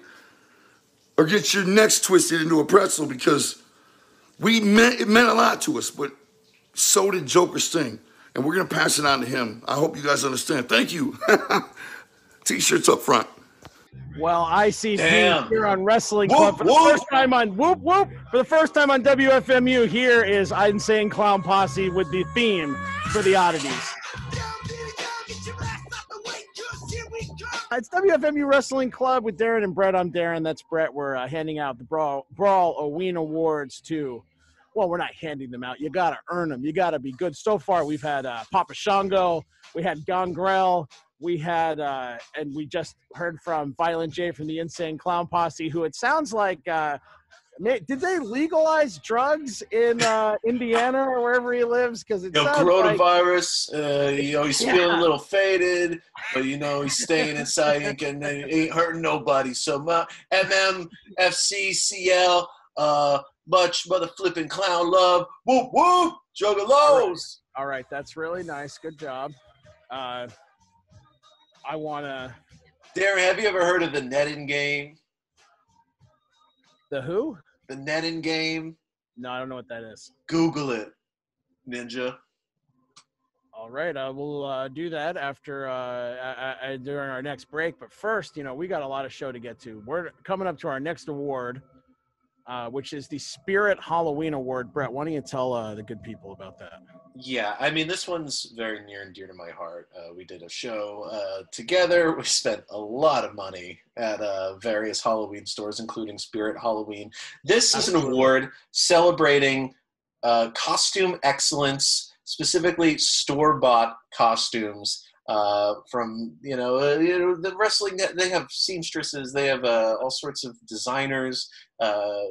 Or get your necks twisted into a pretzel because we meant, it meant a lot to us, but so did Joker Sting. And we're going to pass it on to him. I hope you guys understand. Thank you. T shirts up front. Well, ICP Damn. here on Wrestling Whoop, Club for the whoop. first time on Whoop Whoop. For the first time on WFMU, here is Insane Clown Posse with the theme for the oddities. It's WFMU Wrestling Club with Darren and Brett. I'm Darren. That's Brett. We're uh, handing out the Brawl Brawl Oween Awards to. Well, we're not handing them out. You got to earn them. You got to be good. So far, we've had uh, Papa Shango, we had Gangrel, we had, uh, and we just heard from Violent J from the Insane Clown Posse, who it sounds like. Uh, did they legalize drugs in uh, Indiana or wherever he lives? Because it You know, sounds like coronavirus. uh, you know, he's feeling a little faded, but you know, he's staying inside. and getting, ain't hurting nobody. So, my MM, uh, much mother flipping clown love. Whoop whoop, juggalos. All right, that's really nice. Good job. Uh, I want to. Darren, have you ever heard of the netting game? The who? The netting game. No, I don't know what that is. Google it, Ninja. All right, uh, we'll uh, do that after uh, I, I, during our next break. But first, you know, we got a lot of show to get to. We're coming up to our next award, uh, which is the Spirit Halloween Award. Brett, why don't you tell uh, the good people about that? Yeah, I mean, this one's very near and dear to my heart. Uh, we did a show uh, together. We spent a lot of money at uh, various Halloween stores, including Spirit Halloween. This is an award celebrating uh, costume excellence, specifically store bought costumes. Uh, from you know, uh, you know the wrestling they have seamstresses they have uh, all sorts of designers uh,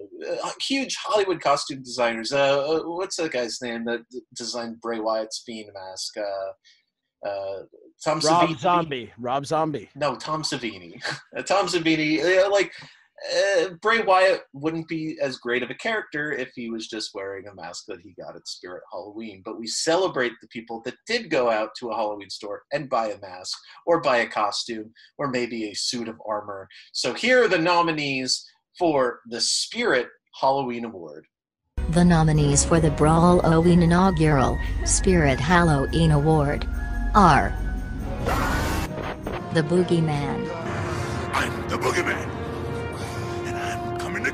uh, huge Hollywood costume designers. Uh, what's that guy's name that designed Bray Wyatt's Fiend mask? Uh, uh, Tom Rob Savini. Zombie. Rob Zombie. No, Tom Savini. Tom Savini. like uh, Bray Wyatt wouldn't be as great of a character if he was just wearing a mask that he got at Spirit Halloween. But we celebrate the people that did go out to a Halloween store and buy a mask, or buy a costume, or maybe a suit of armor. So here are the nominees for the Spirit Halloween Award. The nominees for the Brawl Oween inaugural Spirit Halloween Award are The Boogeyman, I'm the boogeyman,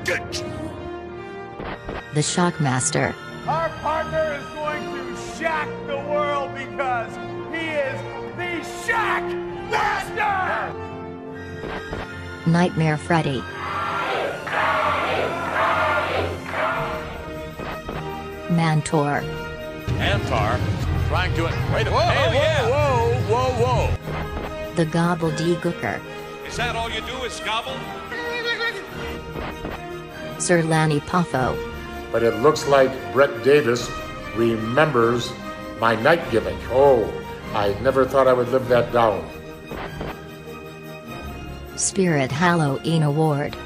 The Shockmaster, Our partner is going to shock the world because he is the Shock Master! Nightmare Freddy, Mantaur, Antar trying to. Wait a minute. Whoa, yeah. whoa, whoa, whoa. The Gobbledygooker, Is that all you do is gobble? Sir Lanny Poffo, But it looks like Brett Davis remembers my knight gimmick. Oh, I never thought I would live that down. Spirit Halloween Award,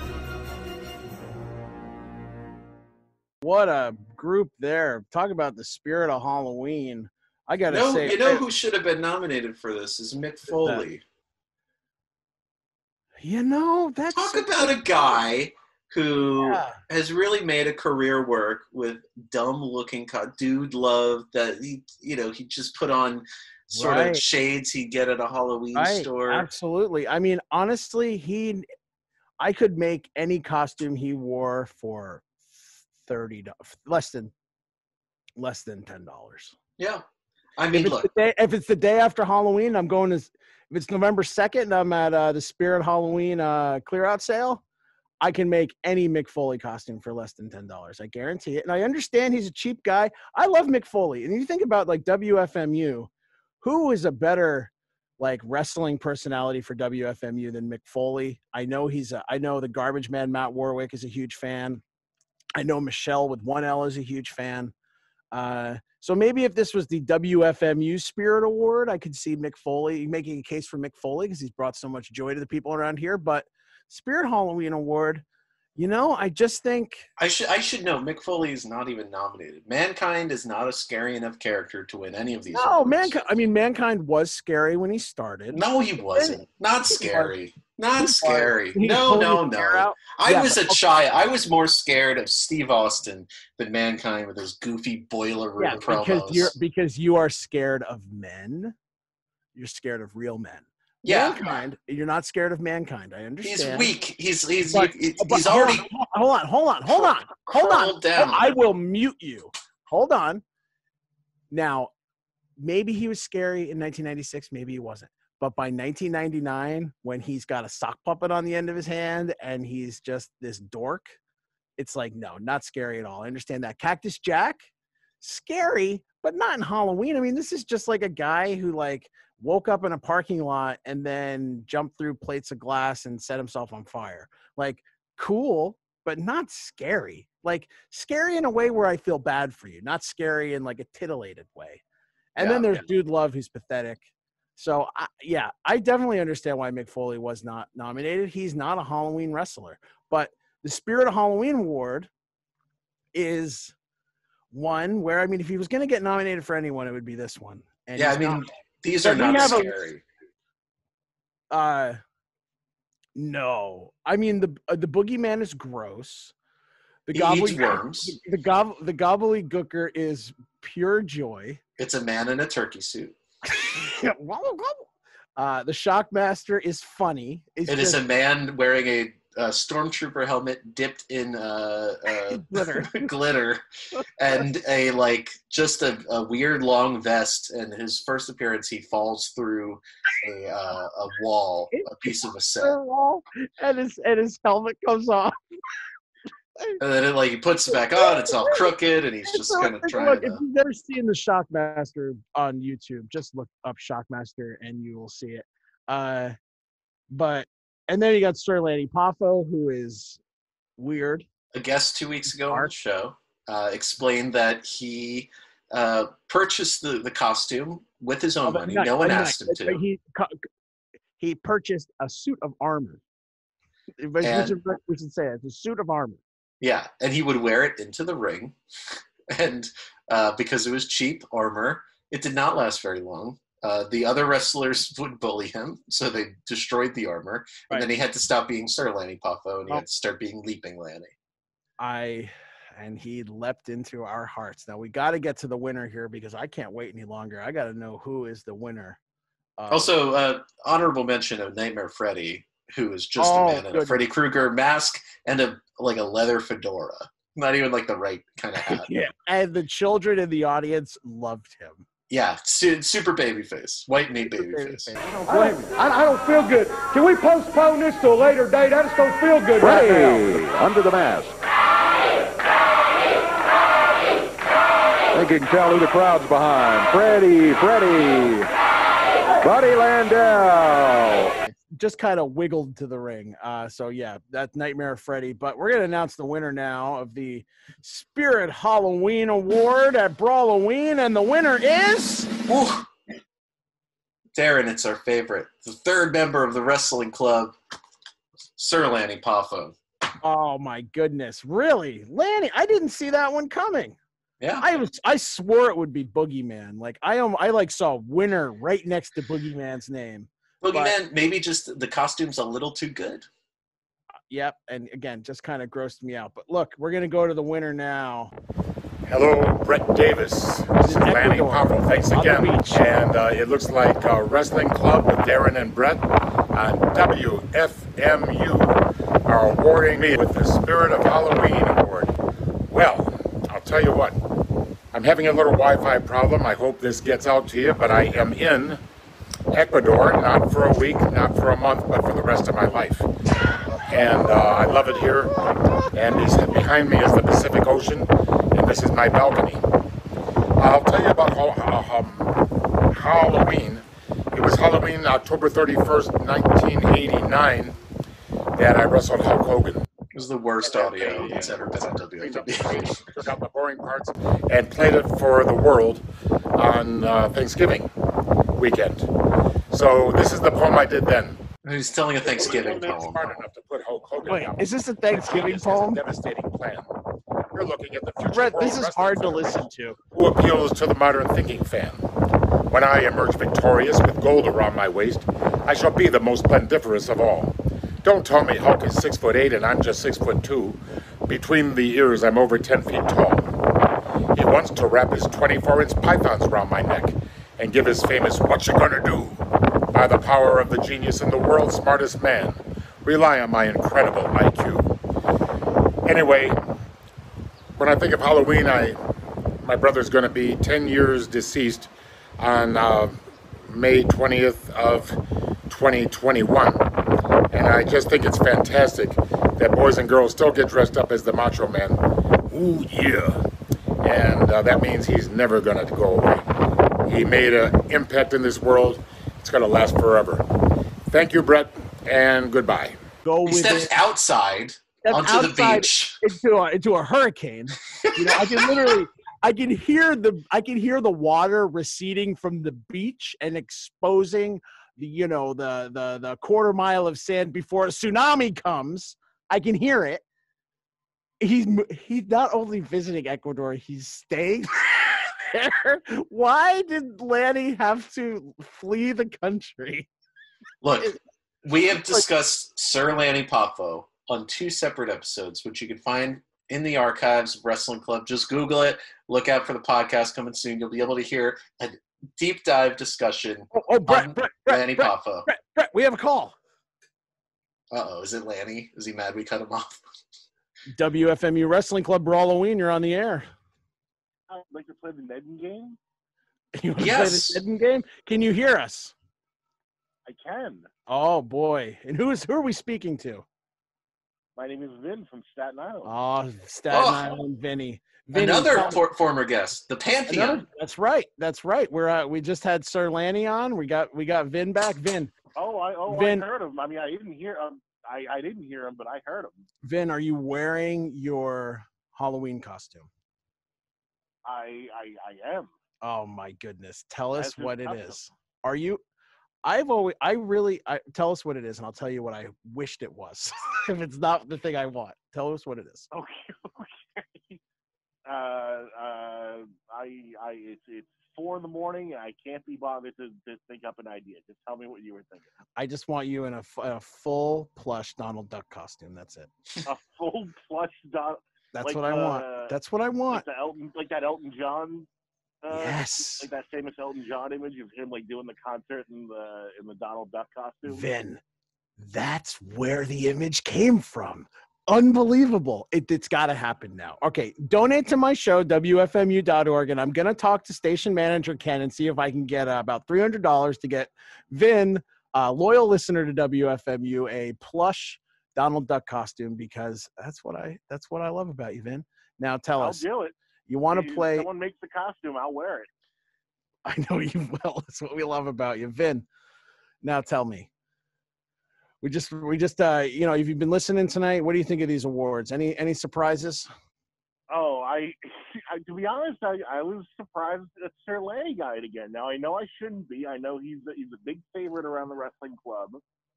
What a group there. Talk about the spirit of Halloween. I got to No, say, you know who should have been nominated for this is Mick Foley. You know, that's talk about a guy who has really made a career work with dumb looking co- dude love that he you know he just put on sort Right. of shades he'd get at a Halloween Right, store. Absolutely. I mean, honestly, he, I could make any costume he wore for thirty less than, less than ten dollars. Yeah. I mean, if it's, look, the day, if it's the day after Halloween, I'm going to. If it's November second, and I'm at uh, the Spirit Halloween uh, clear out sale. I can make any Mick Foley costume for less than ten dollars. I guarantee it. And I understand he's a cheap guy. I love Mick Foley. And you think about like WFMU, who is a better like wrestling personality for WFMU than Mick Foley? I know he's a, I know the garbage man Matt Warwick is a huge fan. I know Michelle with one L is a huge fan. Uh, so maybe if this was the WFMU Spirit Award, I could see Mick Foley making a case for Mick Foley because he's brought so much joy to the people around here. But Spirit Halloween Award, you know, I just think I should I should know Mick Foley is not even nominated. Mankind is not a scary enough character to win any of these. no awards. mankind. I mean, mankind was scary when he started. No, he wasn't. Not scary. Not scary. No, no, no. I was a shy. I was more scared of Steve Austin than Mankind with those goofy boiler room Yeah, promos. because you're because you are scared of men. You're scared of real men. Yeah. mankind. You're not scared of mankind. I understand. he's weak. He's he's But- he's, but he's hold already on, hold on, hold on, hold on, hold on. down. I will mute you. Hold on. Now, maybe he was scary in 1996. Maybe he wasn't. But by 1999, when he's got a sock puppet on the end of his hand and he's just this dork, it's like no, not scary at all. I understand that. Cactus Jack, scary, but not in Halloween. I mean, this is just like a guy who like woke up in a parking lot and then jumped through plates of glass and set himself on fire. Like cool, but not scary. Like scary in a way where I feel bad for you, not scary in like a titillated way. And then Yeah, there's Dude Love who's pathetic. So I, yeah, I definitely understand why Mick Foley was not nominated. He's not a Halloween wrestler, but the Spirit of Halloween Award is one where I mean, if he was going to get nominated for anyone, it would be this one. And yeah. I mean, not. These are not have a- scary. Uh, no, I mean the uh, the boogeyman is gross. The gobbly worms. The, the gob the gobbledygooker is pure joy. It's a man in a turkey suit. Uh, the shockmaster is funny. It's It is just- a man wearing a, a stormtrooper helmet dipped in uh, uh, Glitter. glitter, and a like just a, a weird long vest. And his first appearance, he falls through a uh, a wall, a piece of a set, wall, and his and his helmet comes off. and then it, like he puts it back on. It's all crooked, and he's just kind of look, trying if you've never seen the Shockmaster on YouTube, just look up Shockmaster and you will see it. Uh, but and then you got Sir Lanny Poffo, who is weird. a guest two weeks ago on the show uh, explained that he uh, purchased the, the costume with his own Oh, money. nice, no one asked him to. He he purchased a suit of armor. But we And- should, we should say. It's a suit of armor. Yeah, and he would wear it into the ring, and uh, because it was cheap armor, it did not last very long. Uh, the other wrestlers would bully him, so they destroyed the armor, and then he had to stop being Sir Lanny Poffo, and he Oh. had to start being Leaping Lanny. I and he leapt into our hearts. Now we got to get to the winner here because I can't wait any longer. I got to know who is the winner. of- Also, uh, honorable mention of Nightmare Freddy, who is just Oh, a man in a. Freddy Krueger mask and a like a leather fedora. Not even like the right kind of hat. yeah, and the children in the audience loved him. Yeah, su- super baby face, white meat baby face. I don't, blame I, I don't feel good. Can we postpone this to a later date? I just don't feel good right now. under the mask. I think you can tell who the crowd's behind. Freddie, Freddie. Buddy Landel. Just kind of wiggled to the ring. Uh, so yeah, that's Nightmare Freddy. But we're gonna announce the winner now of the Spirit Halloween Award at Brawloween, and the winner is Darren, it's our favorite, the third member of the wrestling club, Sir Lanny Poffo. Oh my goodness, really, Lanny? I didn't see that one coming. Yeah, I was. I swore it would be Boogeyman. Like I am. I like saw winner right next to Boogeyman's name. Boogeyman, maybe just the costume's a little too good. Yep, and again, just kind of grossed me out. But look, we're gonna go to the winner now. Hello, Brett Davis. This is Lanny Poffo. Thanks On again. And uh, it looks like uh, Wrestling Club with Darren and Brett on WFMU are awarding me with the Spirit of Halloween Award. Well, I'll tell you what. I'm having a little Wi-Fi problem. I hope this gets out to you, but I am in Ecuador, not for a week, not for a month, but for the rest of my life. And uh, I love it here. And behind me is the Pacific Ocean, and this is my balcony. I'll tell you about how Halloween. It was Halloween, October 31st, 1989, that I wrestled Hulk Hogan. It was the worst audio that's ever been on WFW. Took out the boring parts and played it for the world on uh, Thanksgiving weekend. So this is the poem I did then. He's telling a Thanksgiving poem. Smart enough to put Hulk Hogan Wait, down. is this a Thanksgiving poem? Devastating plan. You're looking at the future. Brett, world this is wrestling hard to federation listen to. Who appeals to the modern thinking fan? When I emerge victorious with gold around my waist, I shall be the most splendiferous of all. Don't tell me Hulk is six foot eight and I'm just six foot two. Between the ears, I'm over ten feet tall. He wants to wrap his 24 inch pythons around my neck and give his famous What You Gonna Do? By the power of the genius and the world's smartest man. Rely on my incredible IQ. Anyway, when I think of Halloween, I my brother's going to be 10 years deceased on uh, May 20th of 2021. And I just think it's fantastic that boys and girls still get dressed up as the Macho Man. Ooh, yeah. And uh, that means he's never going to go away. He made an impact in this world. It's going to last forever. Thank you, Brett, and goodbye. Go He steps it. outside Step onto the beach. into a into a hurricane. You know, I can literally I can hear the I can hear the water receding from the beach and exposing the you know the the the quarter mile of sand before a tsunami comes. I can hear it. He's he's not only visiting Ecuador, he's staying there. Why did Lanny have to flee the country? Look, we have discussed Sir Lanny Poffo on two separate episodes, which you can find in the archives of Wrestling Club. Just Google it. Look out for the podcast coming soon. You'll be able to hear a deep dive discussion Oh, oh Brett, on Brett, Brett, Lanny Brett, Poffo. Brett, Brett, we have a call. Uh oh, is it Lanny? Is he mad we cut him off? WFMU Wrestling Club Halloween, you're on the air. I'd like to play the Nedden game. You want to play the Hidden game? Can you hear us? I can. Oh boy! And who is who are we speaking to? My name is Vin from Staten Island. Oh, Staten Oh. Island, Vinny. Vinny, Another for- former guest, the Pantheon. another- That's right. That's right. We're uh, we just had Sir Lanny on. We got we got Vin back. Vin, Oh, I oh Vin- I heard him. I mean, I didn't hear him. I, I didn't hear him, but I heard him. Vin, are you wearing your Halloween costume? I I, I am. Oh my goodness! Tell us what it custom. is. Are you? I've always, I really, I tell us what it is, and I'll tell you what I wished it was. if it's not the thing I want, tell us what it is. Okay. Okay. Uh, uh, I I it's it's four in the morning, and I can't be bothered to, to think up an idea. Just tell me what you were thinking. I just want you in a, a full plush Donald Duck costume. That's it. A full plush dot. That's like what I want. the- That's what I want. Like Elton, like that Elton John. Uh, Yes. Like that famous Elton John image of him like doing the concert in the in the Donald Duck costume. Vin, that's where the image came from. Unbelievable. It, it's got to happen now. Okay, donate to my show, WFMU.org, and I'm going to talk to station manager Ken and see if I can get uh, about $300 to get Vin, a loyal listener to WFMU, a plush Donald Duck costume because that's what I that's what I love about you, Vin. Now tell us. I'll do it. you want to play? Someone makes the costume, I'll wear it. I know you will. That's what we love about you, Vin. Now tell me. We just we just uh you know, if you've been listening tonight, what do you think of these awards? Any any surprises? Oh, I, I to be honest, I, I was surprised that Sir Lanny got it again. Now I know I shouldn't be. I know he's a, he's a big favorite around the wrestling club.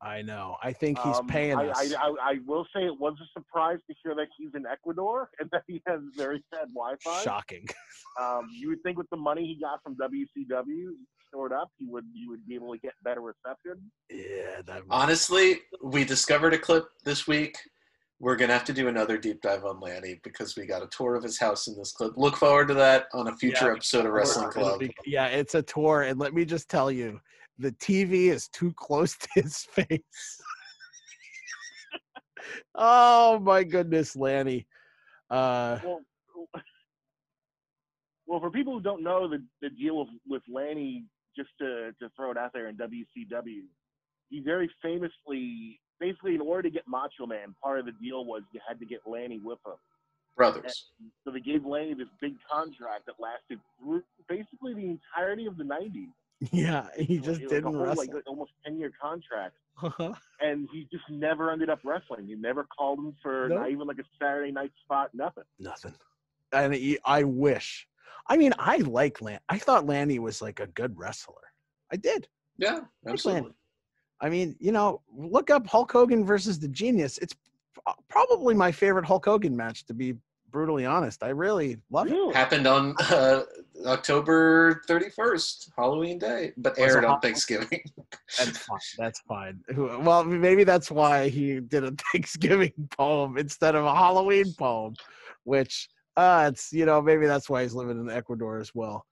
I know. I think he's Um, paying I, us. I, I, I will say it was a surprise to hear that he's in Ecuador and that he has very bad Wi-Fi. Shocking. Um, you would think with the money he got from WCW stored up, he would he would be able to get better reception. Yeah, that Honestly, we discovered a clip this week. We're gonna have to do another deep dive on Lanny because we got a tour of his house in this clip. Look forward to that on a future Yeah, episode of Wrestling Club. be- yeah, it's a tour, and let me just tell you, the TV is too close to his face. oh my goodness, Lanny. Uh Well, well, for people who don't know the, the deal with, with Lanny, just to, to throw it out there in WCW, he very famously, basically, in order to get Macho Man, part of the deal was you had to get Lanny with him. Brothers. So they gave Lanny this big contract that lasted through basically the entirety of the 90s. Yeah, he just like, didn't a whole, wrestle. like almost ten year contract, Uh-huh. and he just never ended up wrestling. You never called him for No. not even like a Saturday night spot, nothing. Nothing. And he, I wish. I mean, I like Lan. I thought Lanny was like a good wrestler. I did. Yeah, I absolutely. I mean, you know, look up Hulk Hogan versus the Genius. It's probably my favorite Hulk Hogan match, to be brutally honest. I really love it. Happened on uh, October 31st, Halloween Day, but aired on Thanksgiving. That's fine. That's fine. Well, maybe that's why he did a Thanksgiving poem instead of a Halloween poem, which uh it's you know maybe that's why he's living in Ecuador as well.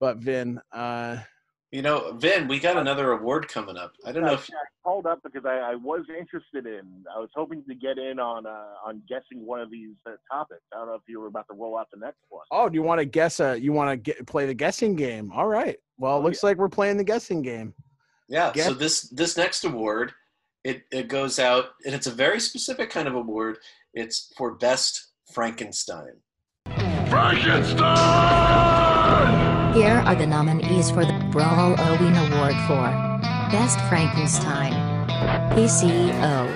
But Vin, uh, You know, Vin, we got another award coming up. I don't know if I called up because I, I was interested in. I was hoping to get in on uh, on guessing one of these uh, topics. I don't know if you were about to roll out the next one. oh, do you want to guess a? You want to get play the guessing game? All right. Well, it looks like we're playing the guessing game. Yeah. So this this next award, it it goes out, and it's a very specific kind of award. It's for best Frankenstein. Frankenstein. Here are the nominees for the Brawl Oween Award for Best Frankenstein. PCO.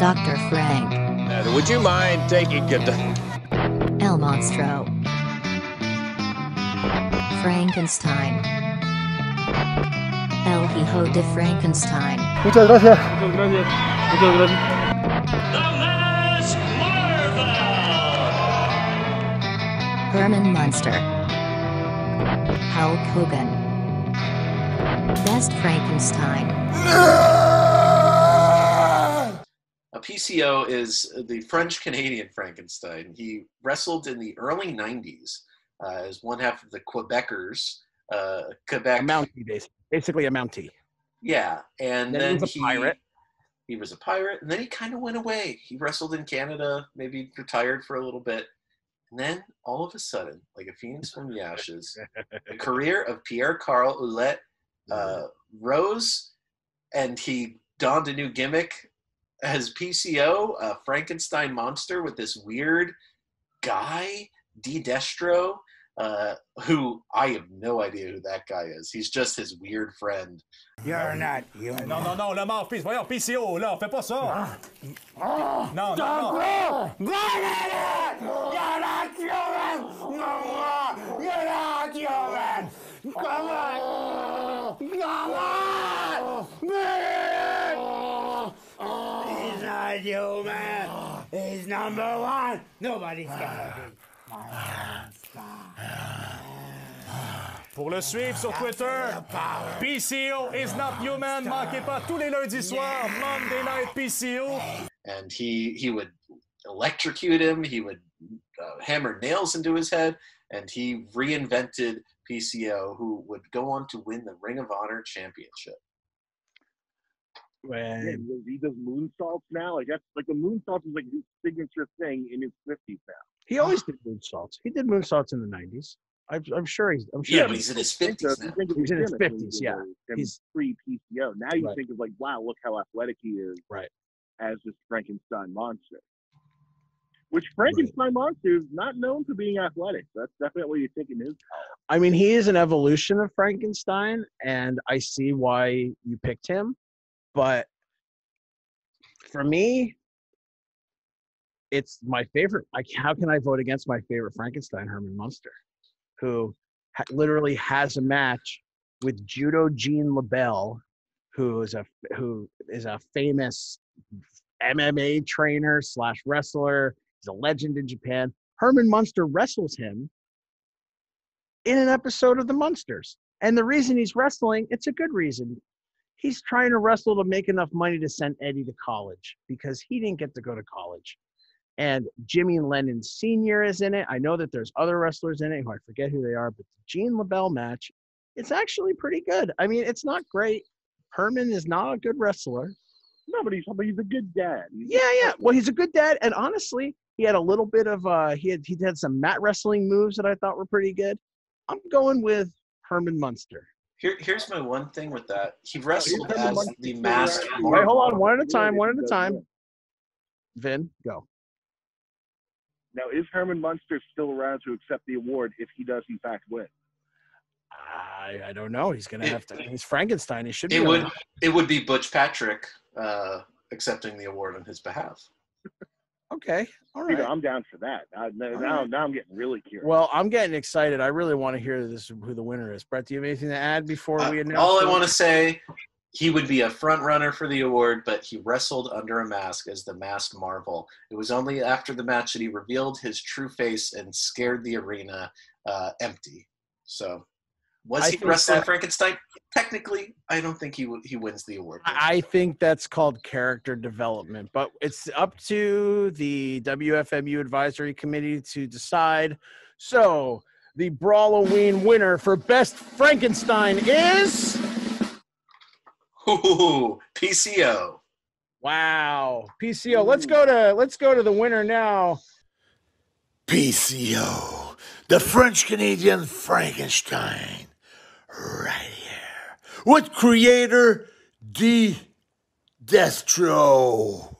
Dr. Frank. would you mind taking it? El Monstro. Frankenstein. El Hijo de Frankenstein. Muchas gracias. Muchas gracias. Muchas gracias. Herman Munster. Hulk Hogan. Best Frankenstein. A PCO is the French Canadian Frankenstein. He wrestled in the early 90s uh, as one half of the Quebecers. Uh, Quebec. A Mountie, basically, basically a Mountie. Yeah, and Then then, he was a pirate. He was a pirate, and then he kind of went away. He wrestled in Canada, maybe retired for a little bit, and then all of a sudden, like a phoenix from the ashes, the career of Pierre Carl Ouellet uh, rose, and he donned a new gimmick as PCO, a Frankenstein monster with this weird guy, Di Destro, uh, who I have no idea who that guy is. He's just his weird friend. You're not human. Non, non, non, le mort-fils. Voyons, PCO, là, fais pas ça. Non, non, don't non. go! Grenade! You're not human! No, you're not human! Come on! Come on! He's not human! He's number one! Nobody's gonna be Pour le suivre sur Twitter, PCO is not human. Manquez pas tous les lundis soirs, Monday Night PCO. and he he would electrocute him. He would uh, hammer nails into his head, and he reinvented PCO, who would go on to win the Ring of Honor championship. Yeah, he does- he does moonsaults now. Like that's like the moonsault is like his signature thing in his fifties now. He always did moonsaults. He did moonsaults in the '90s. I'm, I'm sure he's. I'm sure Yeah, but he's in his fifties You now. He's in his 50s, yeah. He's- pre PCO. Now you Right. think of like, wow, look how athletic he is. Right. As this Frankenstein monster. Which Frankenstein monster is not known for being athletic. That's definitely what you think in his I mean, he is an evolution of Frankenstein, and I see why you picked him. But for me, it's my favorite. Like, how can I vote against my favorite Frankenstein, Herman Munster, who ha- literally has a match with Judo Gene LeBell, who is a who is a famous MMA trainer slash wrestler. He's a legend in Japan. Herman Munster wrestles him in an episode of the Munsters. And the reason he's wrestling, it's a good reason. He's trying to wrestle to make enough money to send Eddie to college because he didn't get to go to college. And Jimmy Lennon Sr. is in it. I know that there's other wrestlers in it who I forget who they are, but the Gene LeBell match, it's actually pretty good. I mean, it's not great. Herman is not a good wrestler. No, but he's but he's a good dad. He's Yeah, yeah. Well, he's a good dad, and honestly, he had a little bit of uh, he had he had some mat wrestling moves that I thought were pretty good. I'm going with Herman Munster. Here, here's my one thing with that. He wrestled Herman as Munster. the masked Wait, hold on, one at a time, one at a time. Vin, go. Now, is Herman Munster still around to accept the award if he does in fact win? I, I don't know. He's gonna have to. He's Frankenstein. He should be. It would around. it would be Butch Patrick uh, accepting the award on his behalf. Okay. All See, right. I'm down for that. Now, now, now, now I'm getting really curious. Well, I'm getting excited. I really want to hear this who the winner is. Brett, do you have anything to add before we announce? Uh, All I want to say, he would be a front runner for the award, but he wrestled under a mask as the Masked Marvel. It was only after the match that he revealed his true face and scared the arena uh, empty. So, was I he wrestling that- Frankenstein? Technically, I don't think he he wins the award. I think that's called character development, but it's up to the WFMU advisory committee to decide. So, the Brawloween winner for Best Frankenstein is. Ooh, PCO. Wow, PCO. Let's go to let's go to the winner now. PCO, the French Canadian Frankenstein, right here, with creator D. Destro.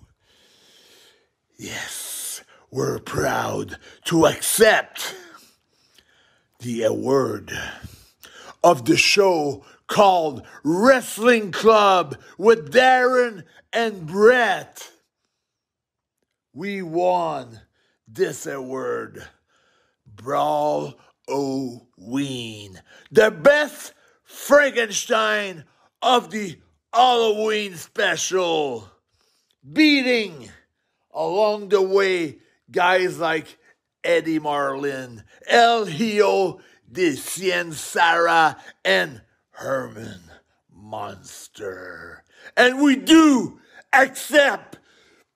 Yes, we're proud to accept the award of the show called Wrestling Club with Darren and Brett. We won this award. Brawl O Ween. The best Frankenstein of the Halloween special. Beating along the way guys like Eddie Marlin, El Hijo de Cien Sara, and Herman Monster. And we do accept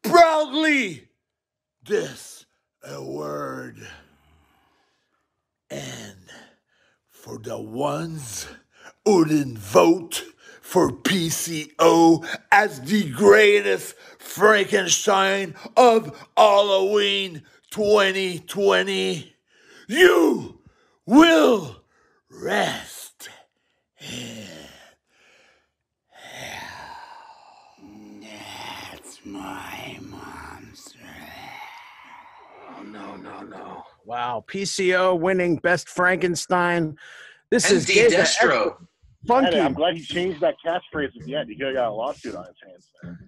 proudly this award. And for the ones who didn't vote for PCO as the greatest Frankenstein of Halloween 2020, you will rest That's my monster. Oh no, no, no. Wow, PCO winning Best Frankenstein. This And is D. Gaza Destro. Echo- Funky. I'm glad he changed that catchphrase at the end. He could have got a lawsuit on his hands there.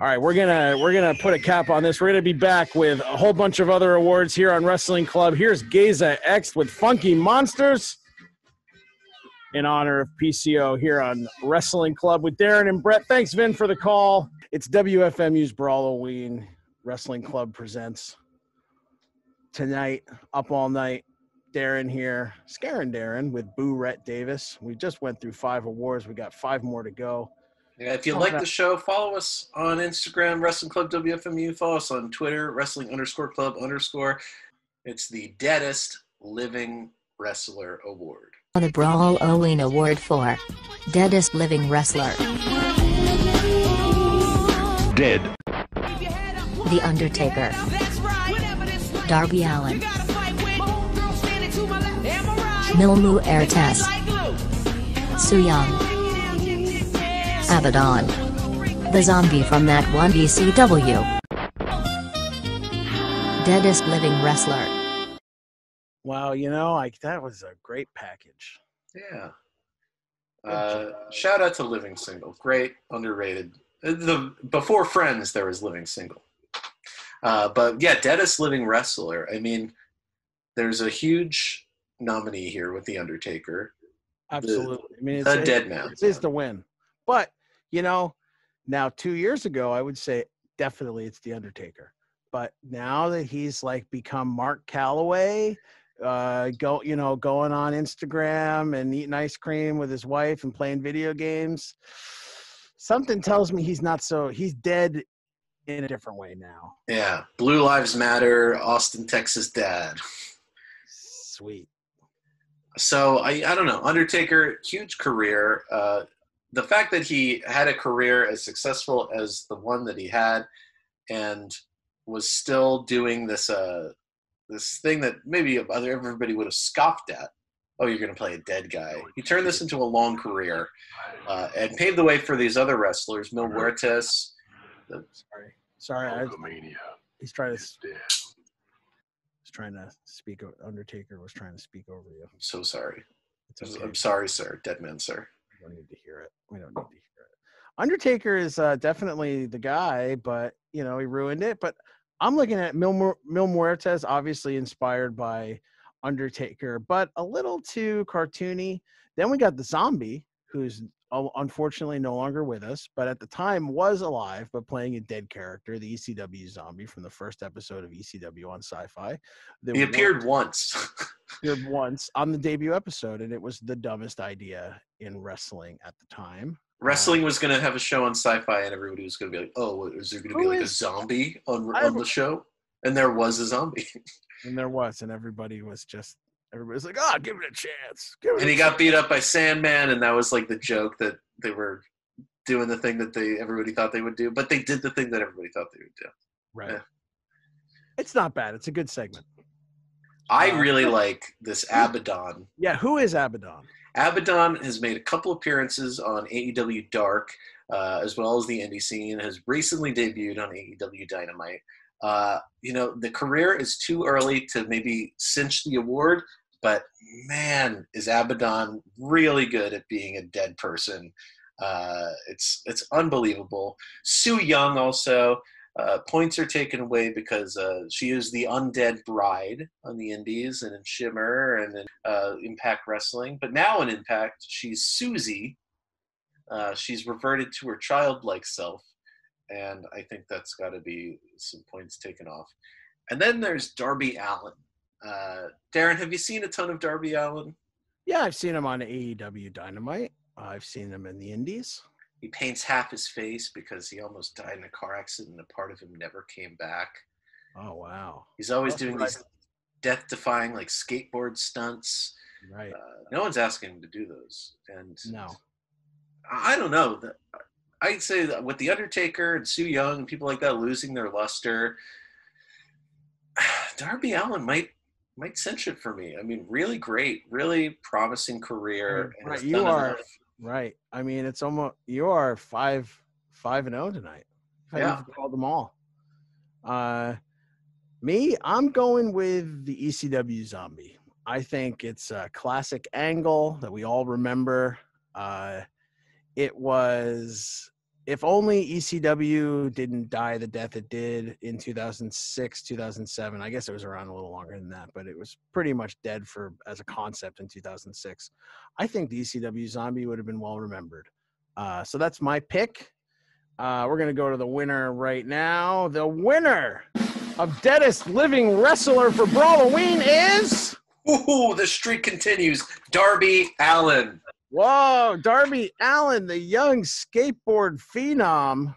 All right, we're gonna we're gonna put a cap on this. We're gonna be back with a whole bunch of other awards here on Wrestling Club. Here's Gaza X with Funky Monsters in honor of PCO here on Wrestling Club with Darren and Brett. Thanks, Vin, for the call. It's WFMU's Brawloween Wrestling Club presents tonight, up all night. Darren here, Scarin' Darren with Boo Rhett Davis. We just went through five awards. We got five more to go. Yeah, if you Oh, like that- the show, follow us on Instagram, Wrestling Club WFMU. Follow us on Twitter, Wrestling underscore Club underscore. It's the deadest living wrestler award. The Brawloween Award for Deadest Living Wrestler. Dead. The Undertaker. Darby Allin. Mil Muertes. Su Yung. Abaddon. The zombie from that one ECW. Deadest Living Wrestler. Wow, you know, like that was a great package. Yeah. Uh, shout out to Living Single. Great, underrated. Uh, The before Friends, there was Living Single. Uh, but yeah, deadest living wrestler. I mean, there's a huge nominee here with the Undertaker. Absolutely. I mean, the it's, dead man. It is the win. But, you know, now two years ago, I would say definitely it's The Undertaker. But now that he's like become Mark Calaway, uh, go, you know, going on Instagram and eating ice cream with his wife and playing video games, something tells me he's not so, he's dead in a different way now. Yeah, Blue Lives Matter, Austin, Texas dad. Sweet. So I, I don't know. Undertaker, huge career. Uh, the fact that he had a career as successful as the one that he had, and was still doing this uh, this thing that maybe other everybody would have scoffed at. Oh, you're going to play a dead guy. He turned this into a long career uh, and paved the way for these other wrestlers, Mil Muertes. The, Sorry. Sorry. I, he's trying to. He's trying to speak. Undertaker was trying to speak over you. I'm so sorry. It's I'm sorry, sir. Dead man, sir. We don't need to hear it. We don't need to hear it. Undertaker is uh, definitely the guy, but you know he ruined it. But I'm looking at Mil, Mil Muertes, obviously inspired by Undertaker, but a little too cartoony. Then we got the zombie, who's unfortunately no longer with us, but at the time was alive, but playing a dead character, the ECW zombie from the first episode of ECW on Sci-Fi. He was- appeared once. appeared once on the debut episode, and it was the dumbest idea in wrestling at the time. Wrestling was going to have a show on sci-fi, and everybody was going to be like, "Oh, what, is there going to be like a zombie on, on the show?" And there was a zombie, And there was, and everybody was just everybody was like, "Ah, give it a chance." Give it and a he got beat up by Sandman, and that was like the joke that they were doing the thing that they everybody thought they would do, but they did the thing that everybody thought they would do. Right. Yeah. It's not bad. It's a good segment. I Uh, really like this Abaddon. Yeah, who is Abaddon? Abaddon has made a couple appearances on AEW Dark, uh, as well as the indie scene. Has recently debuted on AEW Dynamite. Uh, you know, the career is too early to maybe cinch the award, but man, is Abaddon really good at being a dead person. Uh, it's it's unbelievable. Su Yung also. Uh, points are taken away because uh, she is the undead bride on the Indies and in Shimmer and in uh, Impact Wrestling. But now in Impact, she's Susie. Uh, she's reverted to her childlike self, and I think that's got to be some points taken off. And then there's Darby Allin. Uh, Darren, have you seen a ton of Darby Allin? Yeah, I've seen him on AEW Dynamite. I've seen him in the Indies. He paints half his face because he almost died in a car accident and a part of him never came back. Oh wow. He's always That's doing right. these death-defying like skateboard stunts. Right. Uh, no one's asking him to do those, and No. I don't know. The- I'd say that with the Undertaker and Su Yung and people like that losing their luster, Darby Allin might might cinch it for me. I mean, really great, really promising career. Right, you are enough. Right. I mean, it's almost you are five five and zero tonight. I Yeah. You've called them all. Uh, me, I'm going with the ECW zombie. I think it's a classic angle that we all remember. Uh, it was if only ECW didn't die the death it did in 2006, 2007. I guess it was around a little longer than that, but it was pretty much dead for as a concept in 2006. I think the ECW zombie would have been well remembered. Uh, so that's my pick. Uh, we're gonna go to the winner right now. The winner of deadest living wrestler for Brawloween is Ooh, the streak continues. Darby Allin. Whoa Darby Allin, the young skateboard phenom.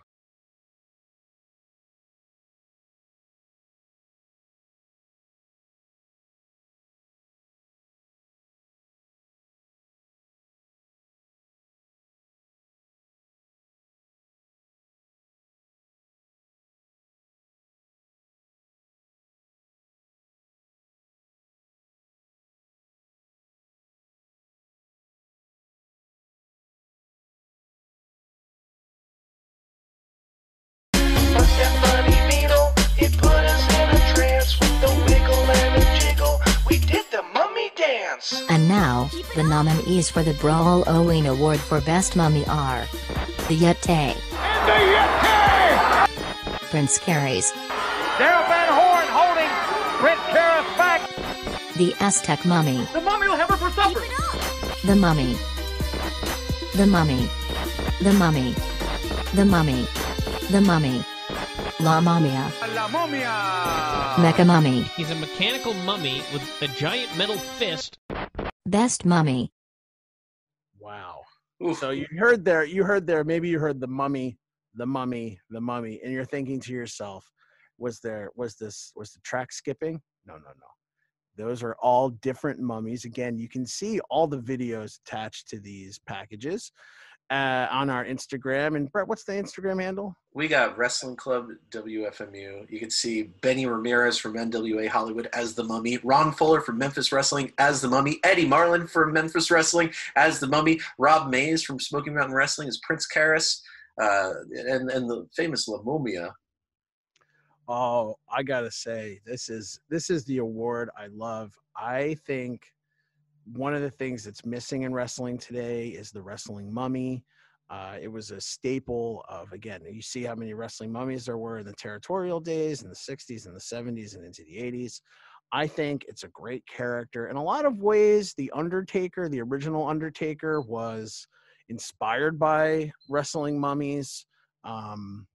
Now, the nominees for the Brawloween Award for Best Mummy are The Yeti, Prince Karras, Daryl Van Horn holding Brent Karras back. The Aztec Mummy, The mummy will have her for supper. The Mummy, The Mummy, The Mummy, The Mummy, The Mummy, La Mumia, La momia. Mecha Mummy, He's a mechanical mummy with a giant metal fist. Best Mummy, Wow. So you heard there, you heard there, maybe you heard the mummy, the mummy, the mummy, and you're thinking to yourself, was there, was this, was the track skipping? No, no, no. Those are all different mummies. Again, you can see all the videos attached to these packages uh, on our Instagram. And Brett, what's the Instagram handle? We got Wrestling Club WFMU. You can see Benny Ramirez from NWA Hollywood as the Mummy, Ron Fuller from Memphis Wrestling as the Mummy, Eddie Marlin from Memphis Wrestling as the Mummy, Rob Mays from Smoky Mountain Wrestling as Prince Karras, uh, and and the famous La Mumia. Oh, I gotta say, this is this is the award I love. I think one of the things that's missing in wrestling today is the wrestling mummy. Uh, it was a staple of again. You see how many wrestling mummies there were in the territorial days, in the '60s, and the '70s, and into the '80s. I think it's a great character. In a lot of ways, the Undertaker, the original Undertaker, was inspired by wrestling mummies. Um,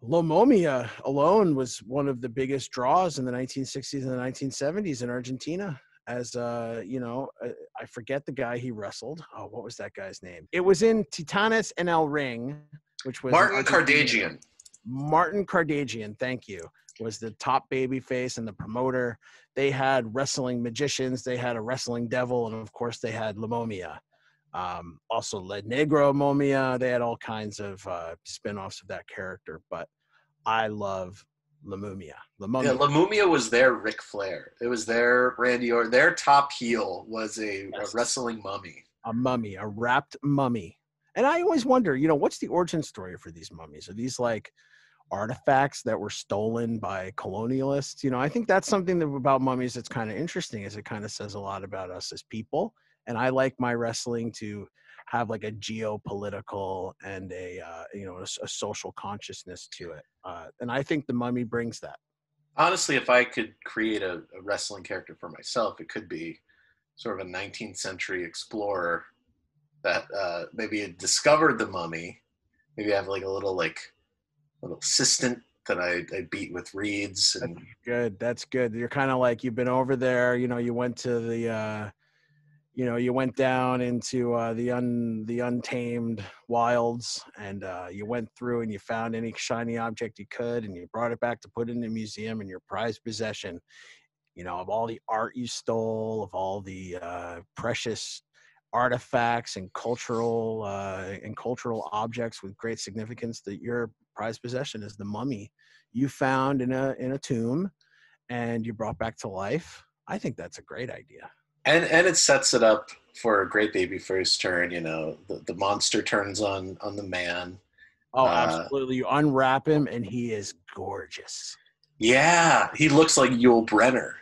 La Momia alone was one of the biggest draws in the 1960s and the 1970s in Argentina. As uh, you know, uh, I forget the guy he wrestled. Oh, what was that guy's name? It was in Titanes en el Ring, which was Martin Karadagian. Martin Karadagian, thank you, was the top baby face and the promoter. They had wrestling magicians, they had a wrestling devil, and of course they had La Momia. Um, also Led Negro Momia. They had all kinds of uh, spin-offs of that character, but I love La Mumia. La Mumia. Yeah, La Mumia was their Ric Flair. It was their Randy Orton. Their top heel was a, a wrestling mummy. a mummy, a wrapped mummy. And I always wonder, you know, what's the origin story for these mummies? Are these like artifacts that were stolen by colonialists? You know, I think that's something that, about mummies that's kind of interesting, is it kind of says a lot about us as people. And I like my wrestling to have like a geopolitical and a uh, you know a social consciousness to it. Uh, and I think the mummy brings that. Honestly, if I could create a, a wrestling character for myself, it could be sort of a 19th century explorer that uh, maybe had discovered the mummy. Maybe I have like a little like little assistant that I, I beat with reeds and Good. That's good. You're kind of like you've been over there. You know, you went to the, uh, you know, you went down into uh, the un the untamed wilds, and uh, you went through and you found any shiny object you could, and you brought it back to put in a museum in your prized possession. You know, of all the art you stole, of all the uh, precious artifacts and cultural uh, and cultural objects with great significance that your prized possession is the mummy you found in a in a tomb and you brought back to life i think that's a great idea and and it sets it up for a great baby first turn. You know, the, the monster turns on on the man. oh Uh, absolutely you unwrap him and he is gorgeous Yeah, he looks like Yul Brynner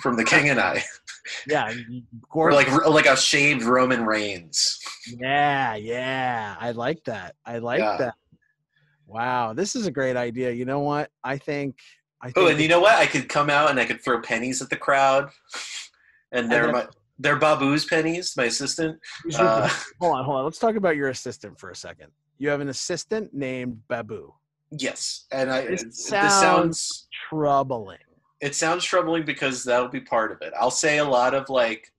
from The King and I, yeah or gorgeous. like like a shaved Roman Reigns. yeah yeah i like that i like Yeah. that wow this is a great idea you know what i think i think Oh, and you know what? I could come out and I could throw pennies at the crowd, and they're my they're Babu's pennies, my assistant. Uh, hold on hold on let's talk about your assistant for a second you have an assistant named babu yes, and I This this sounds sounds troubling it sounds troubling because that'll be part of it. I'll say a lot of like,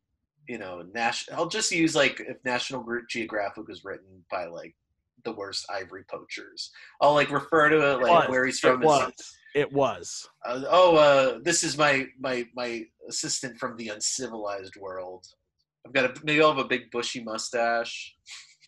you know, national. I'll just use like if National Geographic was written by like the worst ivory poachers. I'll like refer to it like was. where he's It from. It was uh, oh, uh, this is my my my assistant from the uncivilized world. I've got a maybe I'll have a big bushy mustache.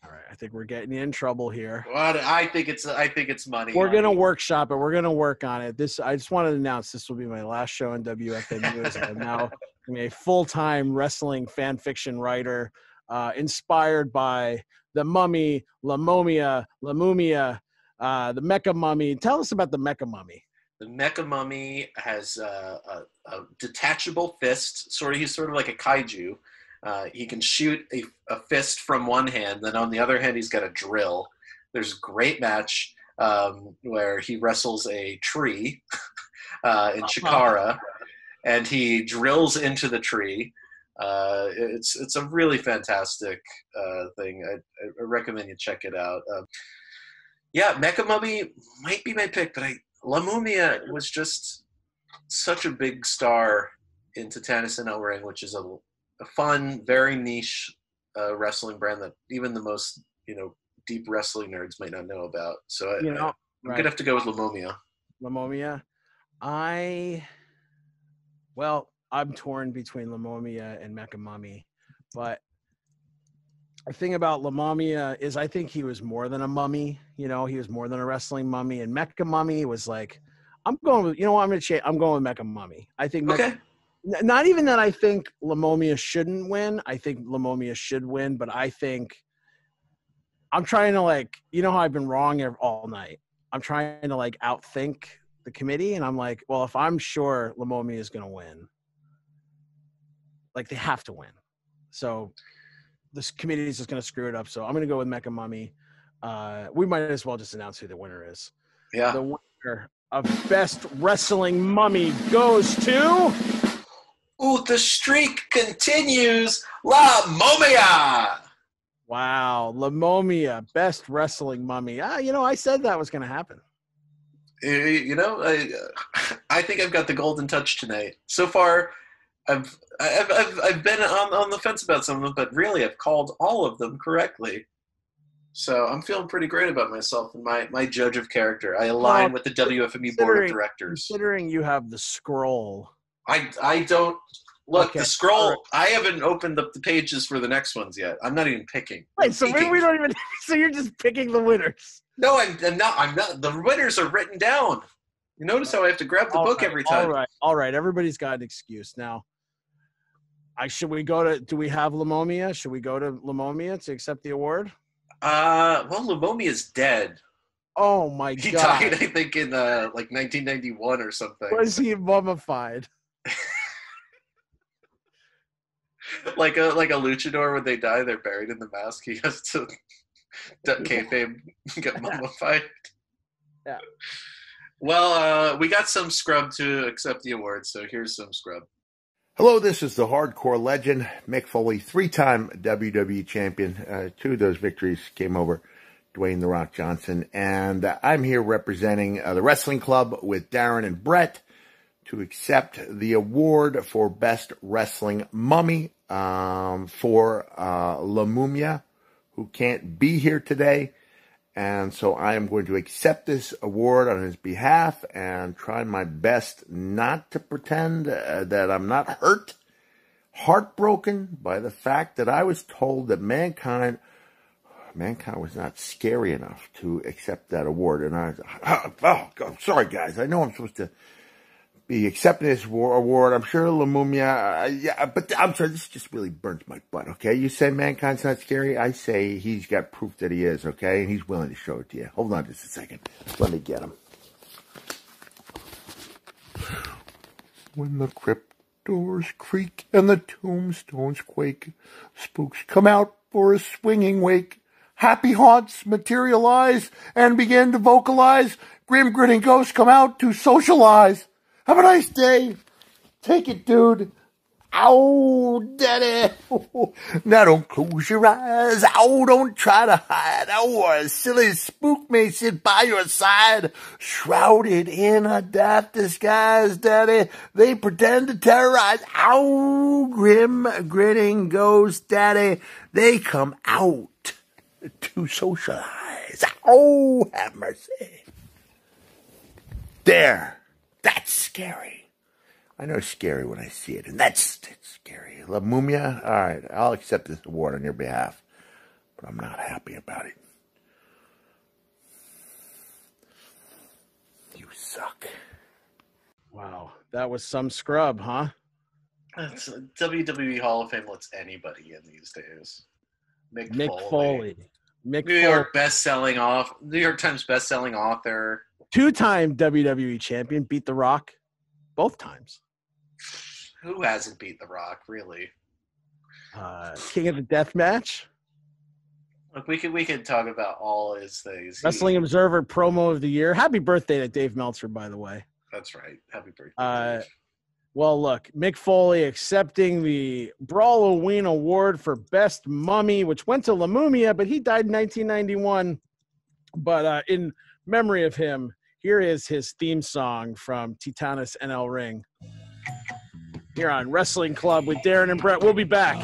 all right i think we're getting in trouble here Well, I think it's I think it's money. We're gonna workshop it. We're gonna work on it. This I just wanted to announce this will be my last show in as I'm now I'm a full-time wrestling fan fiction writer, uh, inspired by the Mummy, La Momia, La Mumia, uh, the Mecha Mummy. Tell us about the Mecha Mummy. The Mecha Mummy has uh, a, a detachable fist. Sort of, he's sort of like a kaiju. Uh, he can shoot a, a fist from one hand, then on the other hand, he's got a drill. There's a great match um, where he wrestles a tree uh, in Chikara, and he drills into the tree. Uh, it's it's a really fantastic uh, thing. I, I recommend you check it out. Um, yeah, Mecha Mummy might be my pick, but I La Mumia was just such a big star in Titanes en El Ring, which is a, a fun, very niche uh, wrestling brand that even the most you know deep wrestling nerds might not know about. So I, You know, I, am right. gonna have to go with La Mumia. La Momia. I well, I'm torn between La Momia and Mecha Mummy, but the thing about La Momia is I think he was more than a mummy. You know, he was more than a wrestling mummy, and Mecha Mummy was like, I'm going with you know what, I'm gonna change. I'm going with Mecha Mummy. I think Okay. Not even that I think La Momia shouldn't win. I think La Momia should win, but I think I'm trying to like, you know how I've been wrong all night. I'm trying to like outthink the committee, and I'm like, well, if I'm sure Lamomi is going to win, like they have to win. So this committee is just going to screw it up. So I'm going to go with Mecha Mummy. Uh, we might as well just announce who the winner is. Yeah. The winner of Best Wrestling Mummy goes to. Ooh, the streak continues. La Momia. Wow, La Momia, Best Wrestling Mummy. Ah, you know, I said that was going to happen. Uh, You know, I, I think I've got the golden touch tonight. So far, I've I've, I've, I've been on, on the fence about some of them, but really I've called all of them correctly. So I'm feeling pretty great about myself and my, my judge of character. I align Well, with the WFMU board of directors. Considering you have the scroll. I I don't look Okay, the scroll. I haven't opened up the pages for the next ones yet. I'm not even picking. Wait, so maybe we don't even. So you're just picking the winners. No, I'm, I'm not. I'm not. The winners are written down. You notice how I have to grab the All book right, every time. All right, all right. Everybody's got an excuse now. I should we go to? Do we have La Momia? Should we go to La Momia to accept the award? Uh, well, Lumomi is dead. Oh my He god! He died, I think, in uh, like 1991 or something. Was he mummified? like a like a luchador when they die, they're buried in the mask. He has to kayfabe, get mummified. Yeah. Well, uh, we got some scrub to accept the award, so here's some scrub. Hello, this is the hardcore legend, Mick Foley, three time WWE champion. Uh, two of those victories came over Dwayne The Rock Johnson. And uh, I'm here representing uh, the wrestling club with Darren and Brett to accept the award for Best Wrestling Mummy um, for uh, La Mumia, who can't be here today. And so I am going to accept this award on his behalf and try my best not to pretend uh, that I'm not hurt, heartbroken by the fact that I was told that mankind, mankind was not scary enough to accept that award. And I, oh, oh God, sorry guys, I know I'm supposed to be accepting this war- award. I'm sure La Mumia, uh, yeah, but I'm sorry, this just really burns my butt, okay? You say mankind's not scary. I say he's got proof that he is, okay? And he's willing to show it to you. Hold on just a second. Let me get him. When the crypt doors creak and the tombstones quake, spooks come out for a swinging wake. Happy haunts materialize and begin to vocalize. Grim grinning ghosts come out to socialize. Have a nice day. Take it, dude. Ow, daddy. Now don't close your eyes. Ow, don't try to hide. Ow, a silly spook may sit by your side. Shrouded in a daft disguise, daddy. They pretend to terrorize. Ow, grim grinning ghost, daddy. They come out to socialize. Oh, have mercy. There. That's scary. I know it's scary when I see it, and that's, that's scary. La Mumia, all right, I'll accept this award on your behalf, but I'm not happy about it. You suck. Wow, that was some scrub, huh? That's, WWE Hall of Fame lets anybody in these days. Mick, Mick Foley, Foley. Mick New Foley. York best-selling off, New York Times best-selling author. Two-time WWE champion, beat The Rock both times. Who hasn't beat The Rock, really? Uh, King of the Death Match, Look, we can we can talk about all his things. Wrestling Observer promo of the year. Happy birthday to Dave Meltzer, by the way. That's right. Happy birthday. Uh, well, look, Mick Foley accepting the Brawloween Award for Best Mummy, which went to La Mumia, but he died in 1991. But uh, in memory of him, here is his theme song from Titanes en el Ring. Here on Wrestling Club with Darren and Brett. We'll be back.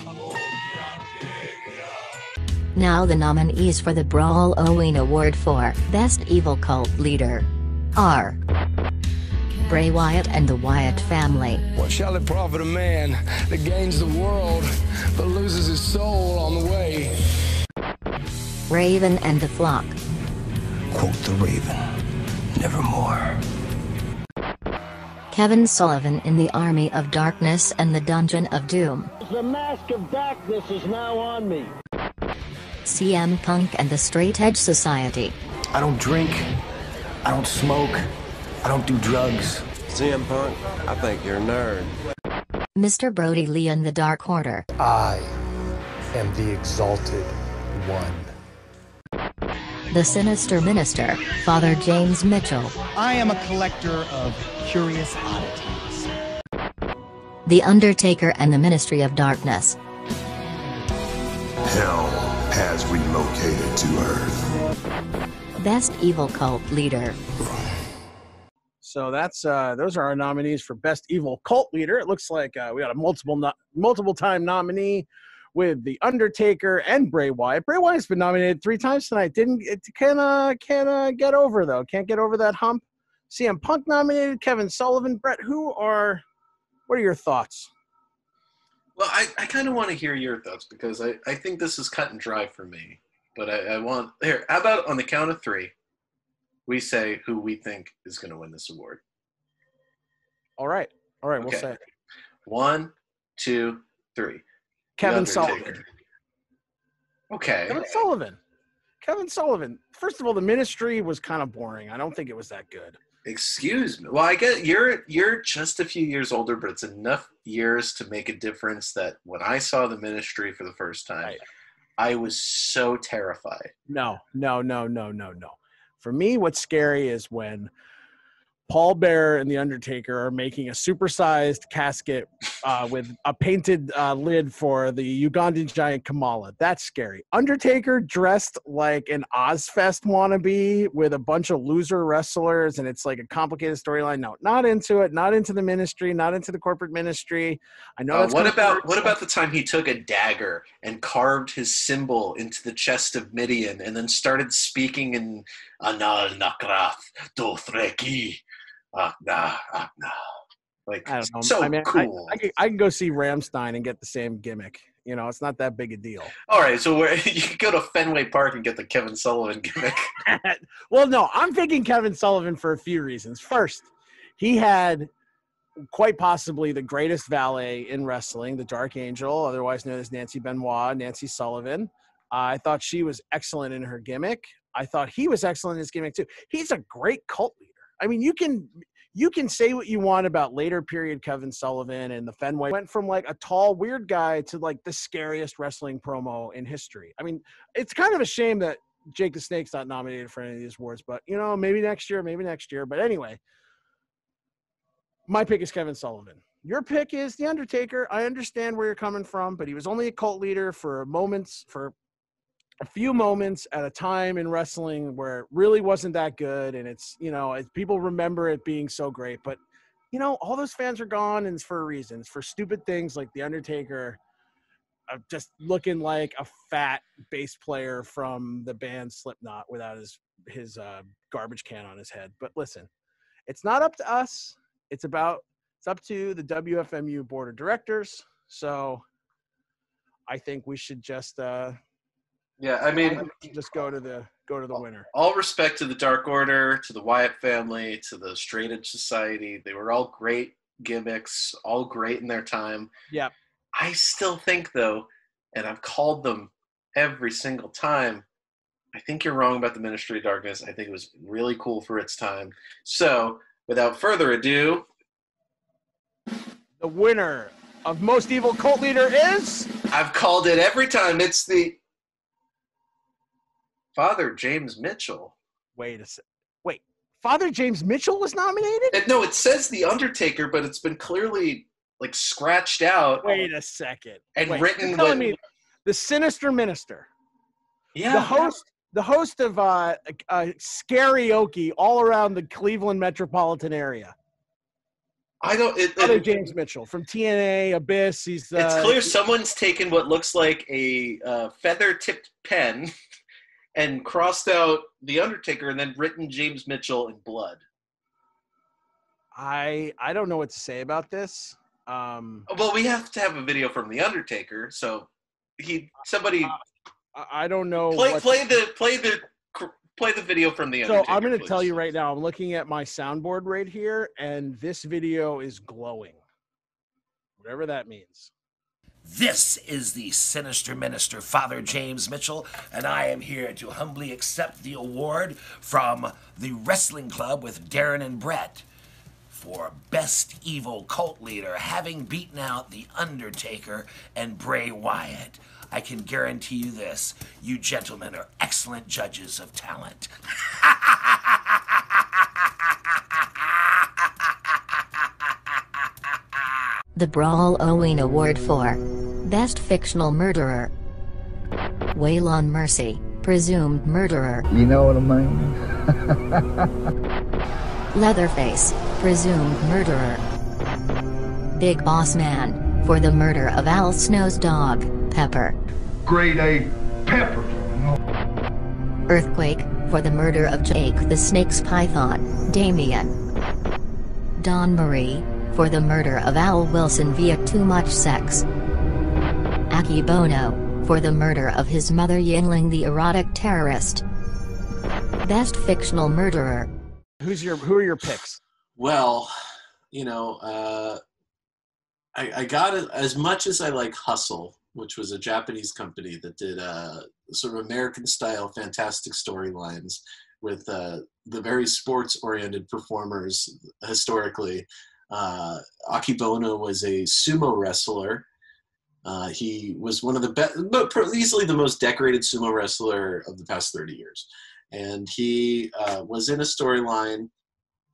Now the nominees for the Brawloween Award for Best Evil Cult Leader are Bray Wyatt and the Wyatt family, What shall it profit a man that gains the world but loses his soul on the way? Raven and the Flock, Quote the Raven, nevermore. Kevin Sullivan in the Army of Darkness and the Dungeon of Doom, The mask of darkness is now on me. CM Punk and the Straight Edge Society, I don't drink. I don't smoke. I don't do drugs. CM Punk, I think you're a nerd. Mr. Brodie Lee and the Dark Order. I am the exalted one. The Sinister Minister, Father James Mitchell. I am a collector of curious oddities. The Undertaker and the Ministry of Darkness. Hell has relocated to Earth. Best Evil Cult Leader. So that's uh, those are our nominees for best evil cult leader. It looks like uh, we got a multiple no- multiple time nominee with the Undertaker and Bray Wyatt. Bray Wyatt's been nominated three times tonight. Didn't it can uh can uh, get over though. Can't get over that hump. CM Punk nominated. Kevin Sullivan. Brett, who are what are your thoughts? Well, I, I kind of want to hear your thoughts because I, I think this is cut and dry for me. But I, I want here. How about on the count of three, we say who we think is going to win this award. All right, all right, we'll say it. One, two, three. Kevin Sullivan. Okay. Kevin Sullivan. Kevin Sullivan. First of all, the ministry was kind of boring. I don't think it was that good. Excuse me. Well, I get you're you're just a few years older, but it's enough years to make a difference that when I saw the ministry for the first time, I was so terrified. No, no, no, no, no, no. For me, what's scary is when Paul Bearer and The Undertaker are making a supersized casket uh, with a painted uh, lid for the Ugandan giant Kamala. That's scary. Undertaker dressed like an Ozzfest wannabe with a bunch of loser wrestlers, and it's like a complicated storyline. No, not into it. Not into the ministry. Not into the corporate ministry. I know. Uh, that's what about hurt what about the time he took a dagger and carved his symbol into the chest of Mideon and then started speaking in Anal Nakrath Dothreki Akna Akna. Like I don't know. so I mean, I- cool. I, can, I can go see Rammstein and get the same gimmick. You know, it's not that big a deal. All right, so where, you could go to Fenway Park and get the Kevin Sullivan gimmick. well, no, I'm thinking Kevin Sullivan for a few reasons. First, he had quite possibly the greatest valet in wrestling, the Dark Angel, otherwise known as Nancy Benoit, Nancy Sullivan. I thought she was excellent in her gimmick. I thought he was excellent in his gimmick too. He's a great cult leader. I mean, you can you can say what you want about later period Kevin Sullivan and the Fenway went from like a tall weird guy to like the scariest wrestling promo in history. I mean, it's kind of a shame that Jake the Snake's not nominated for any of these awards, but you know, maybe next year, maybe next year. But anyway, my pick is Kevin Sullivan. Your pick is The Undertaker. I understand where you're coming from, but he was only a cult leader for moments, for a few moments at a time in wrestling where it really wasn't that good. And it's, you know, it, people remember it being so great. But, you know, all those fans are gone and it's for a reason. It's for stupid things like The Undertaker uh, just looking like a fat bass player from the band Slipknot without his his uh, garbage can on his head. But listen, it's not up to us. It's about it's up to the WFMU board of directors. So I think we should just uh, Yeah, I mean, just go to the go to the winner. all respect to the Dark Order, to the Wyatt family, to the Straight Edge Society. They were all great gimmicks, all great in their time. Yeah. I still think, though, and I've called them every single time. I think you're wrong about the Ministry of Darkness. I think it was really cool for its time. So, without further ado, The winner of most evil cult leader is I've called it every time. It's the Father James Mitchell. Wait a sec. Wait, Father James Mitchell was nominated? And no, it says the Undertaker, but it's been clearly like scratched out. Wait a second. And Wait, written with- me the sinister minister. Yeah. The host the host of uh, uh karaoke all around the Cleveland metropolitan area. I don't. It, Father it- James Mitchell from TNA Abyss. He's uh, it's clear someone's taken what looks like a uh, feather-tipped pen and crossed out the Undertaker, and then written James Mitchell in blood. I I don't know what to say about this. Um, Well, we have to have a video from the Undertaker, so he somebody I, I don't know. play play the play the play the video from the So I'm going to tell you right now. I'm looking at my soundboard right here, and this video is glowing. Whatever that means. This is the sinister minister, Father James Mitchell, and I am here to humbly accept the award from the Wrestling Club with Darren and Brett for Best Evil Cult Leader, having beaten out The Undertaker and Bray Wyatt. I can guarantee you this you gentlemen are excellent judges of talent. The Brawloween Award for Best Fictional Murderer. Waylon Mercy, presumed murderer. You know what I mean? Leatherface, presumed murderer. Big Boss Man, for the murder of Al Snow's dog, Pepper. Grade A pepper. Earthquake, for the murder of Jake the Snake's Python, Damien. Dawn Marie, for the murder of Al Wilson via too much sex. Akebono, for the murder of his mother Yinling the erotic terrorist. Best fictional murderer. Who's your who are your picks? Well, you know, uh, I, I got it as much as I like Hustle, which was a Japanese company that did uh, sort of American style fantastic storylines with uh, the very sports oriented performers historically. Uh, Akebono was a sumo wrestler. Uh, he was one of the best, but easily the most decorated sumo wrestler of the past 30 years. And he uh, was in a storyline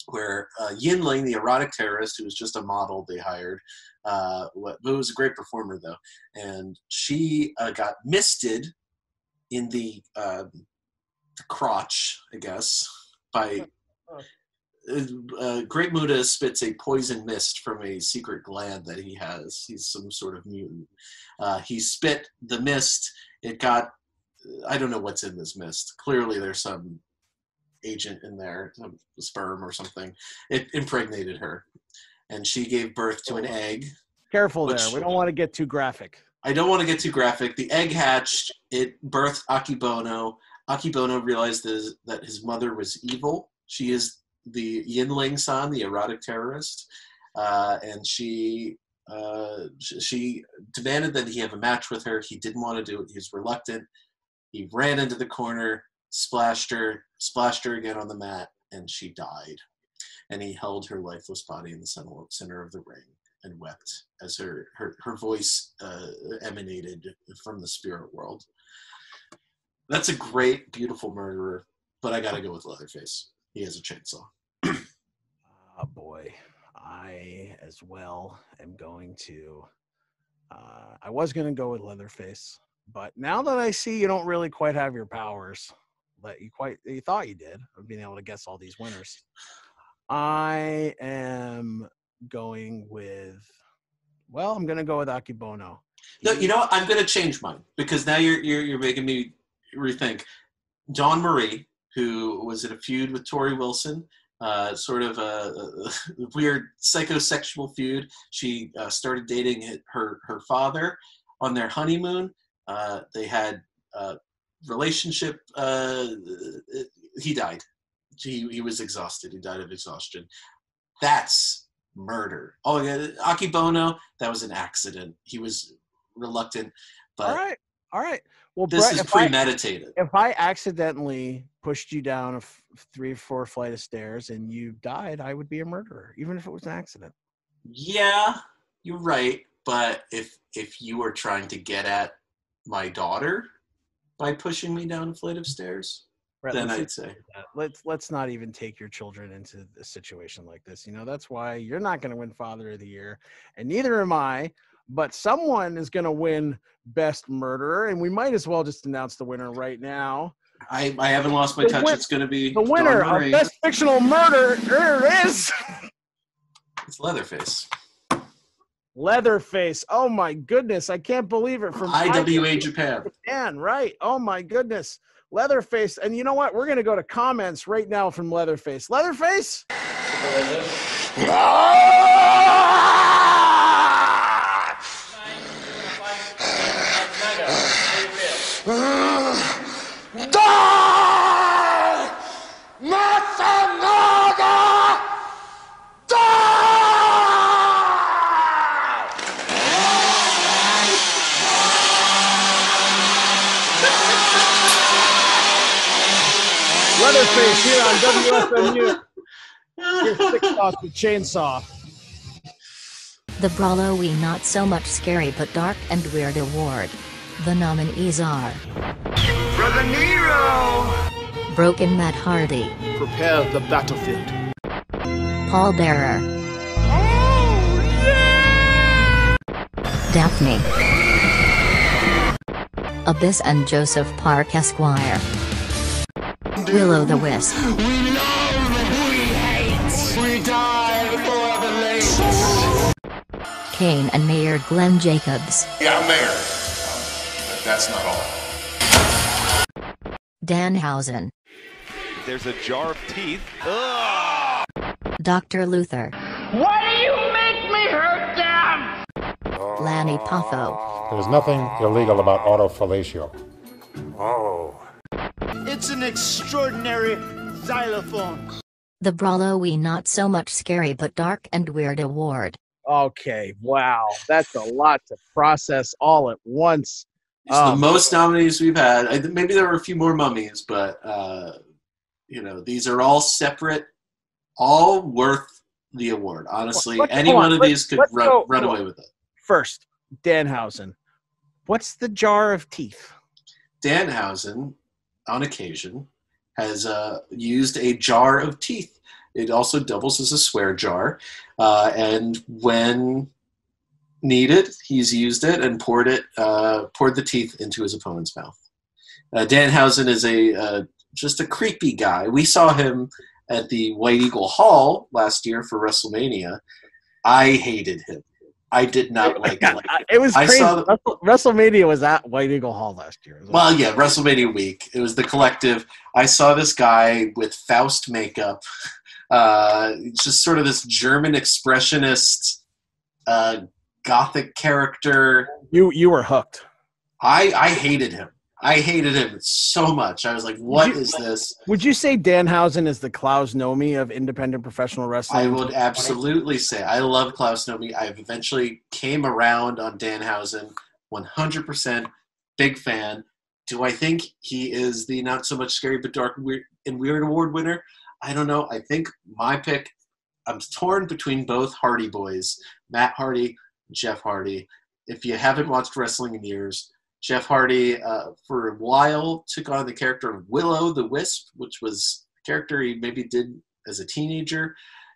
where uh, Yinling, the erotic terrorist, who was just a model they hired, uh, but was a great performer though, and she uh, got misted in the, uh, the crotch, I guess, by uh, Great Muta spits a poison mist from a secret gland that he has. He's some sort of mutant. Uh, he spit the mist. It got, I don't know what's in this mist. Clearly, there's some agent in there, some sperm or something. It impregnated her, and she gave birth to an egg. Careful Which- there. We don't want to get too graphic. I don't want to get too graphic. The egg hatched. It birthed Akebono. Akebono realized that that his mother was evil. She is the Yinling San, the erotic terrorist, uh, and she uh, sh- she demanded that he have a match with her. He didn't want to do it. He was reluctant. He ran into the corner, splashed her, splashed her again on the mat, and she died. And he held her lifeless body in the center, of the ring and wept as her her, her voice uh, emanated from the spirit world. That's a great, beautiful murderer, but I got to go with Leatherface. He has a chainsaw. Oh boy, I as well am going to. Uh, I was going to go with Leatherface, but now that I see you don't really quite have your powers that you quite you thought you did of being able to guess all these winners, I am going with. Well, I'm going to go with Akebono. No, you know what? I'm going to change mine because now you're you're you're making me rethink. Dawn Marie, who was in a feud with Torrie Wilson, uh, sort of a, a weird psychosexual feud. She uh, started dating her her father on their honeymoon. Uh, they had a relationship. Uh, he died. He he was exhausted. He died of exhaustion. That's murder. Oh yeah, Akebono. That was an accident. He was reluctant, but all right, all right. Well, this Brett, is if I- premeditated. if I accidentally pushed you down a f- three or four flight of stairs and you died, I would be a murderer, even if it was an accident. Yeah, you're right. But if if you were trying to get at my daughter by pushing me down a flight of stairs, Brett, then I'd say let's let's not even take your children into a situation like this. You know that's why you're not going to win Father of the Year, and neither am I. But someone is going to win Best Murderer, and we might as well just announce the winner right now. I I haven't lost my The touch. win- it's going to be The winner Dawn of Marie. Best Fictional Murderer is It's Leatherface. Leatherface. Oh my goodness, I can't believe it. From IWA Japan. Japan, right? Oh my goodness, Leatherface. And you know what? We're gonna go to comments right now from Leatherface. Leatherface. Ah! Leatherface here on WFMU. Here's Six Thoughts with Chainsaw. The Brawlowee Not So Much Scary But Dark and Weird Award. The nominees are Brother Nero! Broken Matt Hardy, Prepare the battlefield. Paul Bearer, oh, yeah! Daphne, Abyss and Joseph Park Esquire, Willow the Wisp, We love we hate. We die for the ladies. Kane and Mayor Glenn Jacobs, Yeah, I'm mayor. But that's not all. Danhausen, There's a jar of teeth. Dr. Luther, Why do you make me hurt them? Lanny Poffo, There's nothing illegal about autofellatio. Oh. It's an extraordinary xylophone. the Brawlowee Not So Much Scary But Dark and Weird Award. Okay, wow. That's a lot to process all at once. It's Um, the most nominees we've had. I, maybe there were a few more mummies, but uh, you know these are all separate, all worth the award. Honestly, Let's- any hold one on, of these could run, go- run away with it. First, Danhausen. What's the jar of teeth? Danhausen, on occasion, has uh, used a jar of teeth. It also doubles as a swear jar, uh, and when needed, he's used it and poured it, uh, poured the teeth into his opponent's mouth. Uh, Danhausen is a uh, just a creepy guy. We saw him at the White Eagle Hall last year for WrestleMania. I hated him. I did not like him. It was I crazy. saw the- Wrestle- WrestleMania was at White Eagle Hall last year. Well, yeah, WrestleMania week. It was the collective. I saw this guy with Faust makeup. Uh, just sort of this German expressionist, uh, gothic character. You you were hooked. I I hated him. I hated him so much. I was like, "What you- is this?" Would you say Danhausen is the Klaus Nomi of independent professional wrestling? I would absolutely say I love Klaus Nomi. I've eventually came around on Danhausen, 100% big fan. Do I think he is the not so much scary but dark and weird, and weird award winner? I don't know. I think my pick. I'm torn between both Hardy boys, Matt Hardy, Jeff Hardy. If you haven't watched wrestling in years, Jeff Hardy uh, for a while took on the character of Willow the Wisp, which was a character he maybe did as a teenager.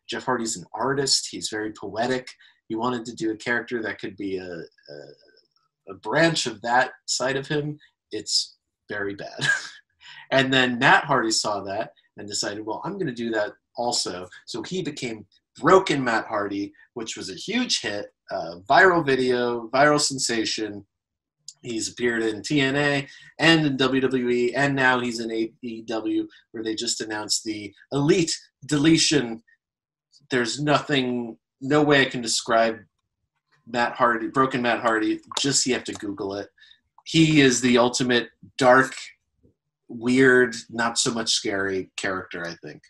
Jeff Hardy's an artist. He's very poetic. He wanted to do a character that could be a, a, a branch of that side of him. It's very bad. and then Matt Hardy saw that and decided, well, I'm going to do that also. So he became Broken Matt Hardy, which was a huge hit, uh, viral video, viral sensation. He's appeared in TNA and in WWE, and now he's in AEW, where they just announced the Elite deletion. There's nothing, no way I can describe Matt Hardy, Broken Matt Hardy. Just you have to Google it. He is the ultimate dark, weird, not so much scary character. I think.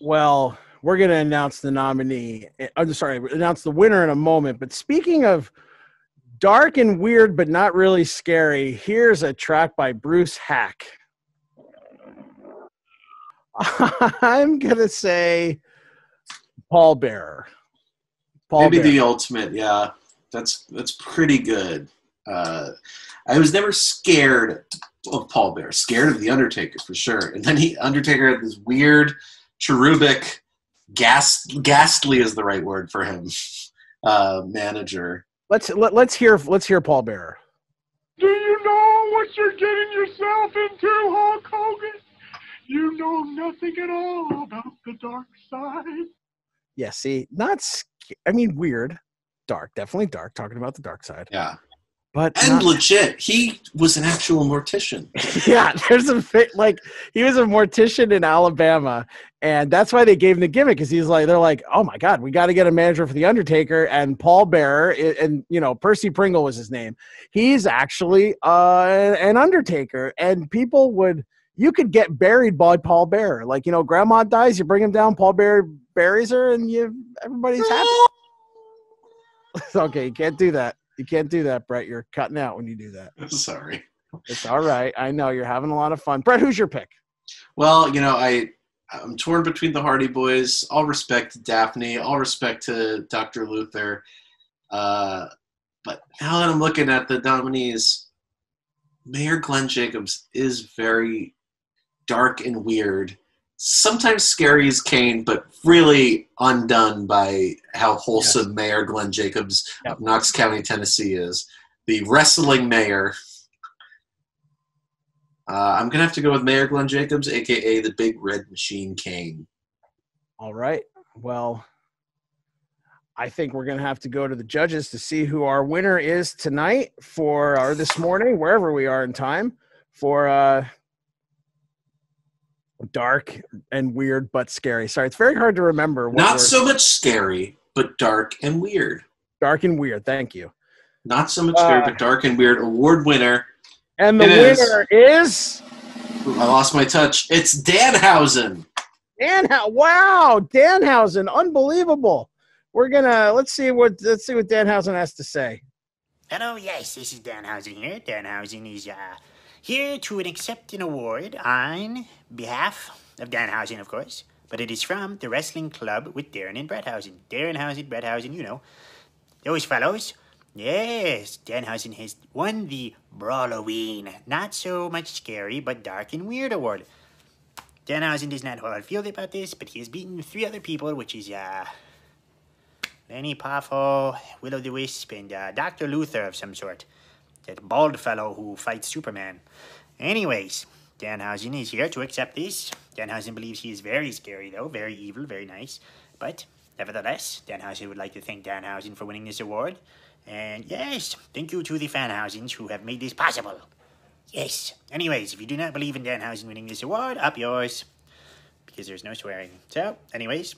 Well, we're going to announce the nominee. eh, I'm sorry, announce the winner in a moment. But speaking of dark and weird, but not really scary, here's a track by Bruce Haack. I'm going to say Paul Bearer. Paul Maybe Bearer. the ultimate. Yeah, that's that's pretty good. Uh, I was never scared of Paul Bear. Scared of the Undertaker for sure. And then he Undertaker had this weird, cherubic, ghast, ghastly is the right word for him. Uh, manager. Let's let, let's hear let's hear Paul Bearer. Do you know what you're getting yourself into, Hulk Hogan? You know nothing at all about the dark side. Yeah, see, not sc- I mean weird, dark, definitely dark. Talking about the dark side. Yeah. But And not- legit, he was an actual mortician. yeah, there's a fit like he was a mortician in Alabama, and that's why they gave him the gimmick because he's like they're like, oh my god, we got to get a manager for the Undertaker, and Paul Bearer and you know Percy Pringle was his name. He's actually uh, an Undertaker, and people would you could get buried by Paul Bearer. Like you know, Grandma dies, you bring him down, Paul Bearer buries her, and you everybody's happy. okay, you can't do that. You can't do that, Brett. You're cutting out when you do that. Sorry. It's all right. I know you're having a lot of fun. Brett, who's your pick? Well, you know, I I'm torn between the Hardy Boys. All respect to Daphne. All respect to Dr. Luther. Uh, but now that I'm looking at the nominees, Mayor Glenn Jacobs is very dark and weird. Sometimes scary as Kane, but really undone by how wholesome Mayor Glenn Jacobs of Knox County, Tennessee is. The wrestling mayor. Uh, I'm gonna have to go with Mayor Glenn Jacobs, aka the Big Red Machine Kane. All right. Well, I think we're going to have to go to the judges to see who our winner is tonight for or this morning, wherever we are in time, for uh dark and weird but scary. Sorry, it's very hard to remember. what Not we're- so much scary, but dark and weird. dark and weird. Thank you. Not so much scary, Uh, but dark and weird. Award winner. And the It is- winner is I lost my touch. It's Danhausen. Danhausen. Wow, Danhausen, unbelievable. We're gonna let's see what let's see what Danhausen has to say. Hello, yes, this is Danhausen here. Danhausen is uh, here to accept an award on behalf of Danhausen, of course, but it is from the wrestling club with Darren and Bretthausen. Darrenhausen, Bretthausen, you know. Those fellows. Yes, Danhausen has won the Brawloween. Not so much scary, but dark and weird award. Danhausen does not feel about this, but he has beaten three other people, which is, uh, Lanny Poffo, Will o' the Wisp, and uh, Dr. Luther of some sort. That bald fellow who fights Superman. Anyways, Danhausen is here to accept this. Danhausen believes he is very scary, though, very evil, very nice. But nevertheless, Danhausen would like to thank Danhausen for winning this award. And yes, thank you to the Fanhausens who have made this possible. Yes. Anyways, if you do not believe in Danhausen winning this award, up yours. Because there's no swearing. So, anyways,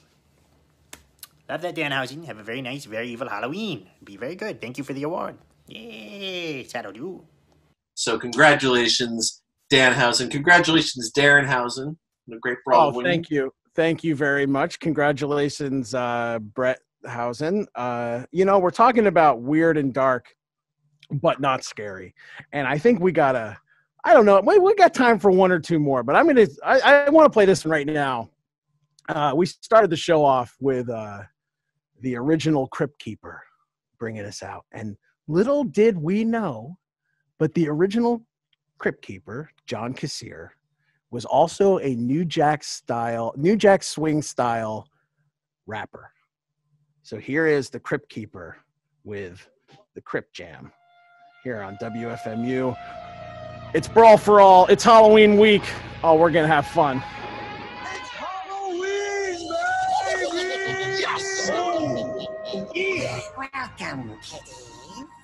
love that Danhausen. Have a very nice, very evil Halloween. Be very good. Thank you for the award. Yay! That'll do. So congratulations, Danhausen. Congratulations, Darrenhausen. A great brawl. Oh, thank you. Thank you very much. Congratulations, uh, Brett Hausen. Uh, you know, we're talking about weird and dark, but not scary. And I think we gotta, I don't know, we, we got time for one or two more, but I'm gonna, I, I want to play this one right now. Uh, we started the show off with uh, the original Crypt Keeper bringing us out. And little did we know, but the original Crypt Keeper, John Kassir, was also a New Jack style, New Jack Swing style rapper. So here is the Crypt Keeper with the Crypt Jam here on WFMU. It's Brawl for All. It's Halloween week. Oh, we're going to have fun. Welcome, kitty.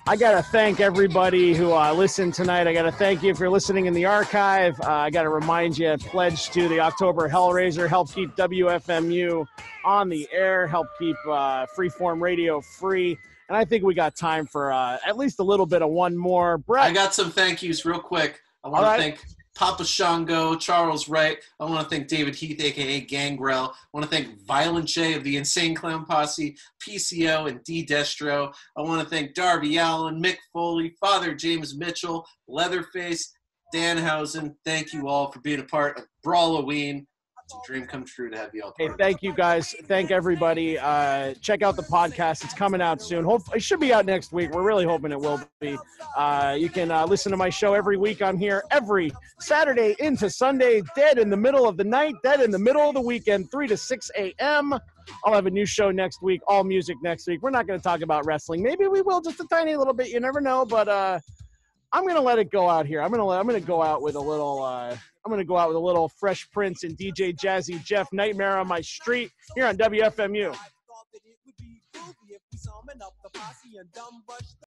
I got to thank everybody who uh, listened tonight. I got to thank you if you're listening in the archive. Uh, I got to remind you, pledge to the October Hellraiser, help keep WFMU on the air, help keep uh, Freeform Radio free. And I think we got time for uh, at least a little bit of one more. Brett, I got some thank yous real quick. I want All to thank Papa Shango, Charles Wright. I want to thank David Heath, aka Gangrel. I want to thank Violent J of the Insane Clown Posse, PCO, and D Destro. I want to thank Darby Allin, Mick Foley, Father James Mitchell, Leatherface, Danhausen. Thank you all for being a part of Brawloween. It's a dream come true to have you all. Hey, thank you guys. Thank everybody. Uh, check out the podcast. It's coming out soon. Hope it should be out next week. We're really hoping it will be. Uh, you can uh, listen to my show every week I'm here, every Saturday into Sunday, dead in the middle of the night, dead in the middle of the weekend, 3 to 6 a.m. I'll have a new show next week, all music next week. We're not going to talk about wrestling. Maybe we will just a tiny little bit. You never know. But uh, I'm going to let it go out here. I'm going to I'm going to go out with a little. Uh, I'm going to go out with a little Fresh Prince and DJ Jazzy Jeff Nightmare on my street here on WFMU.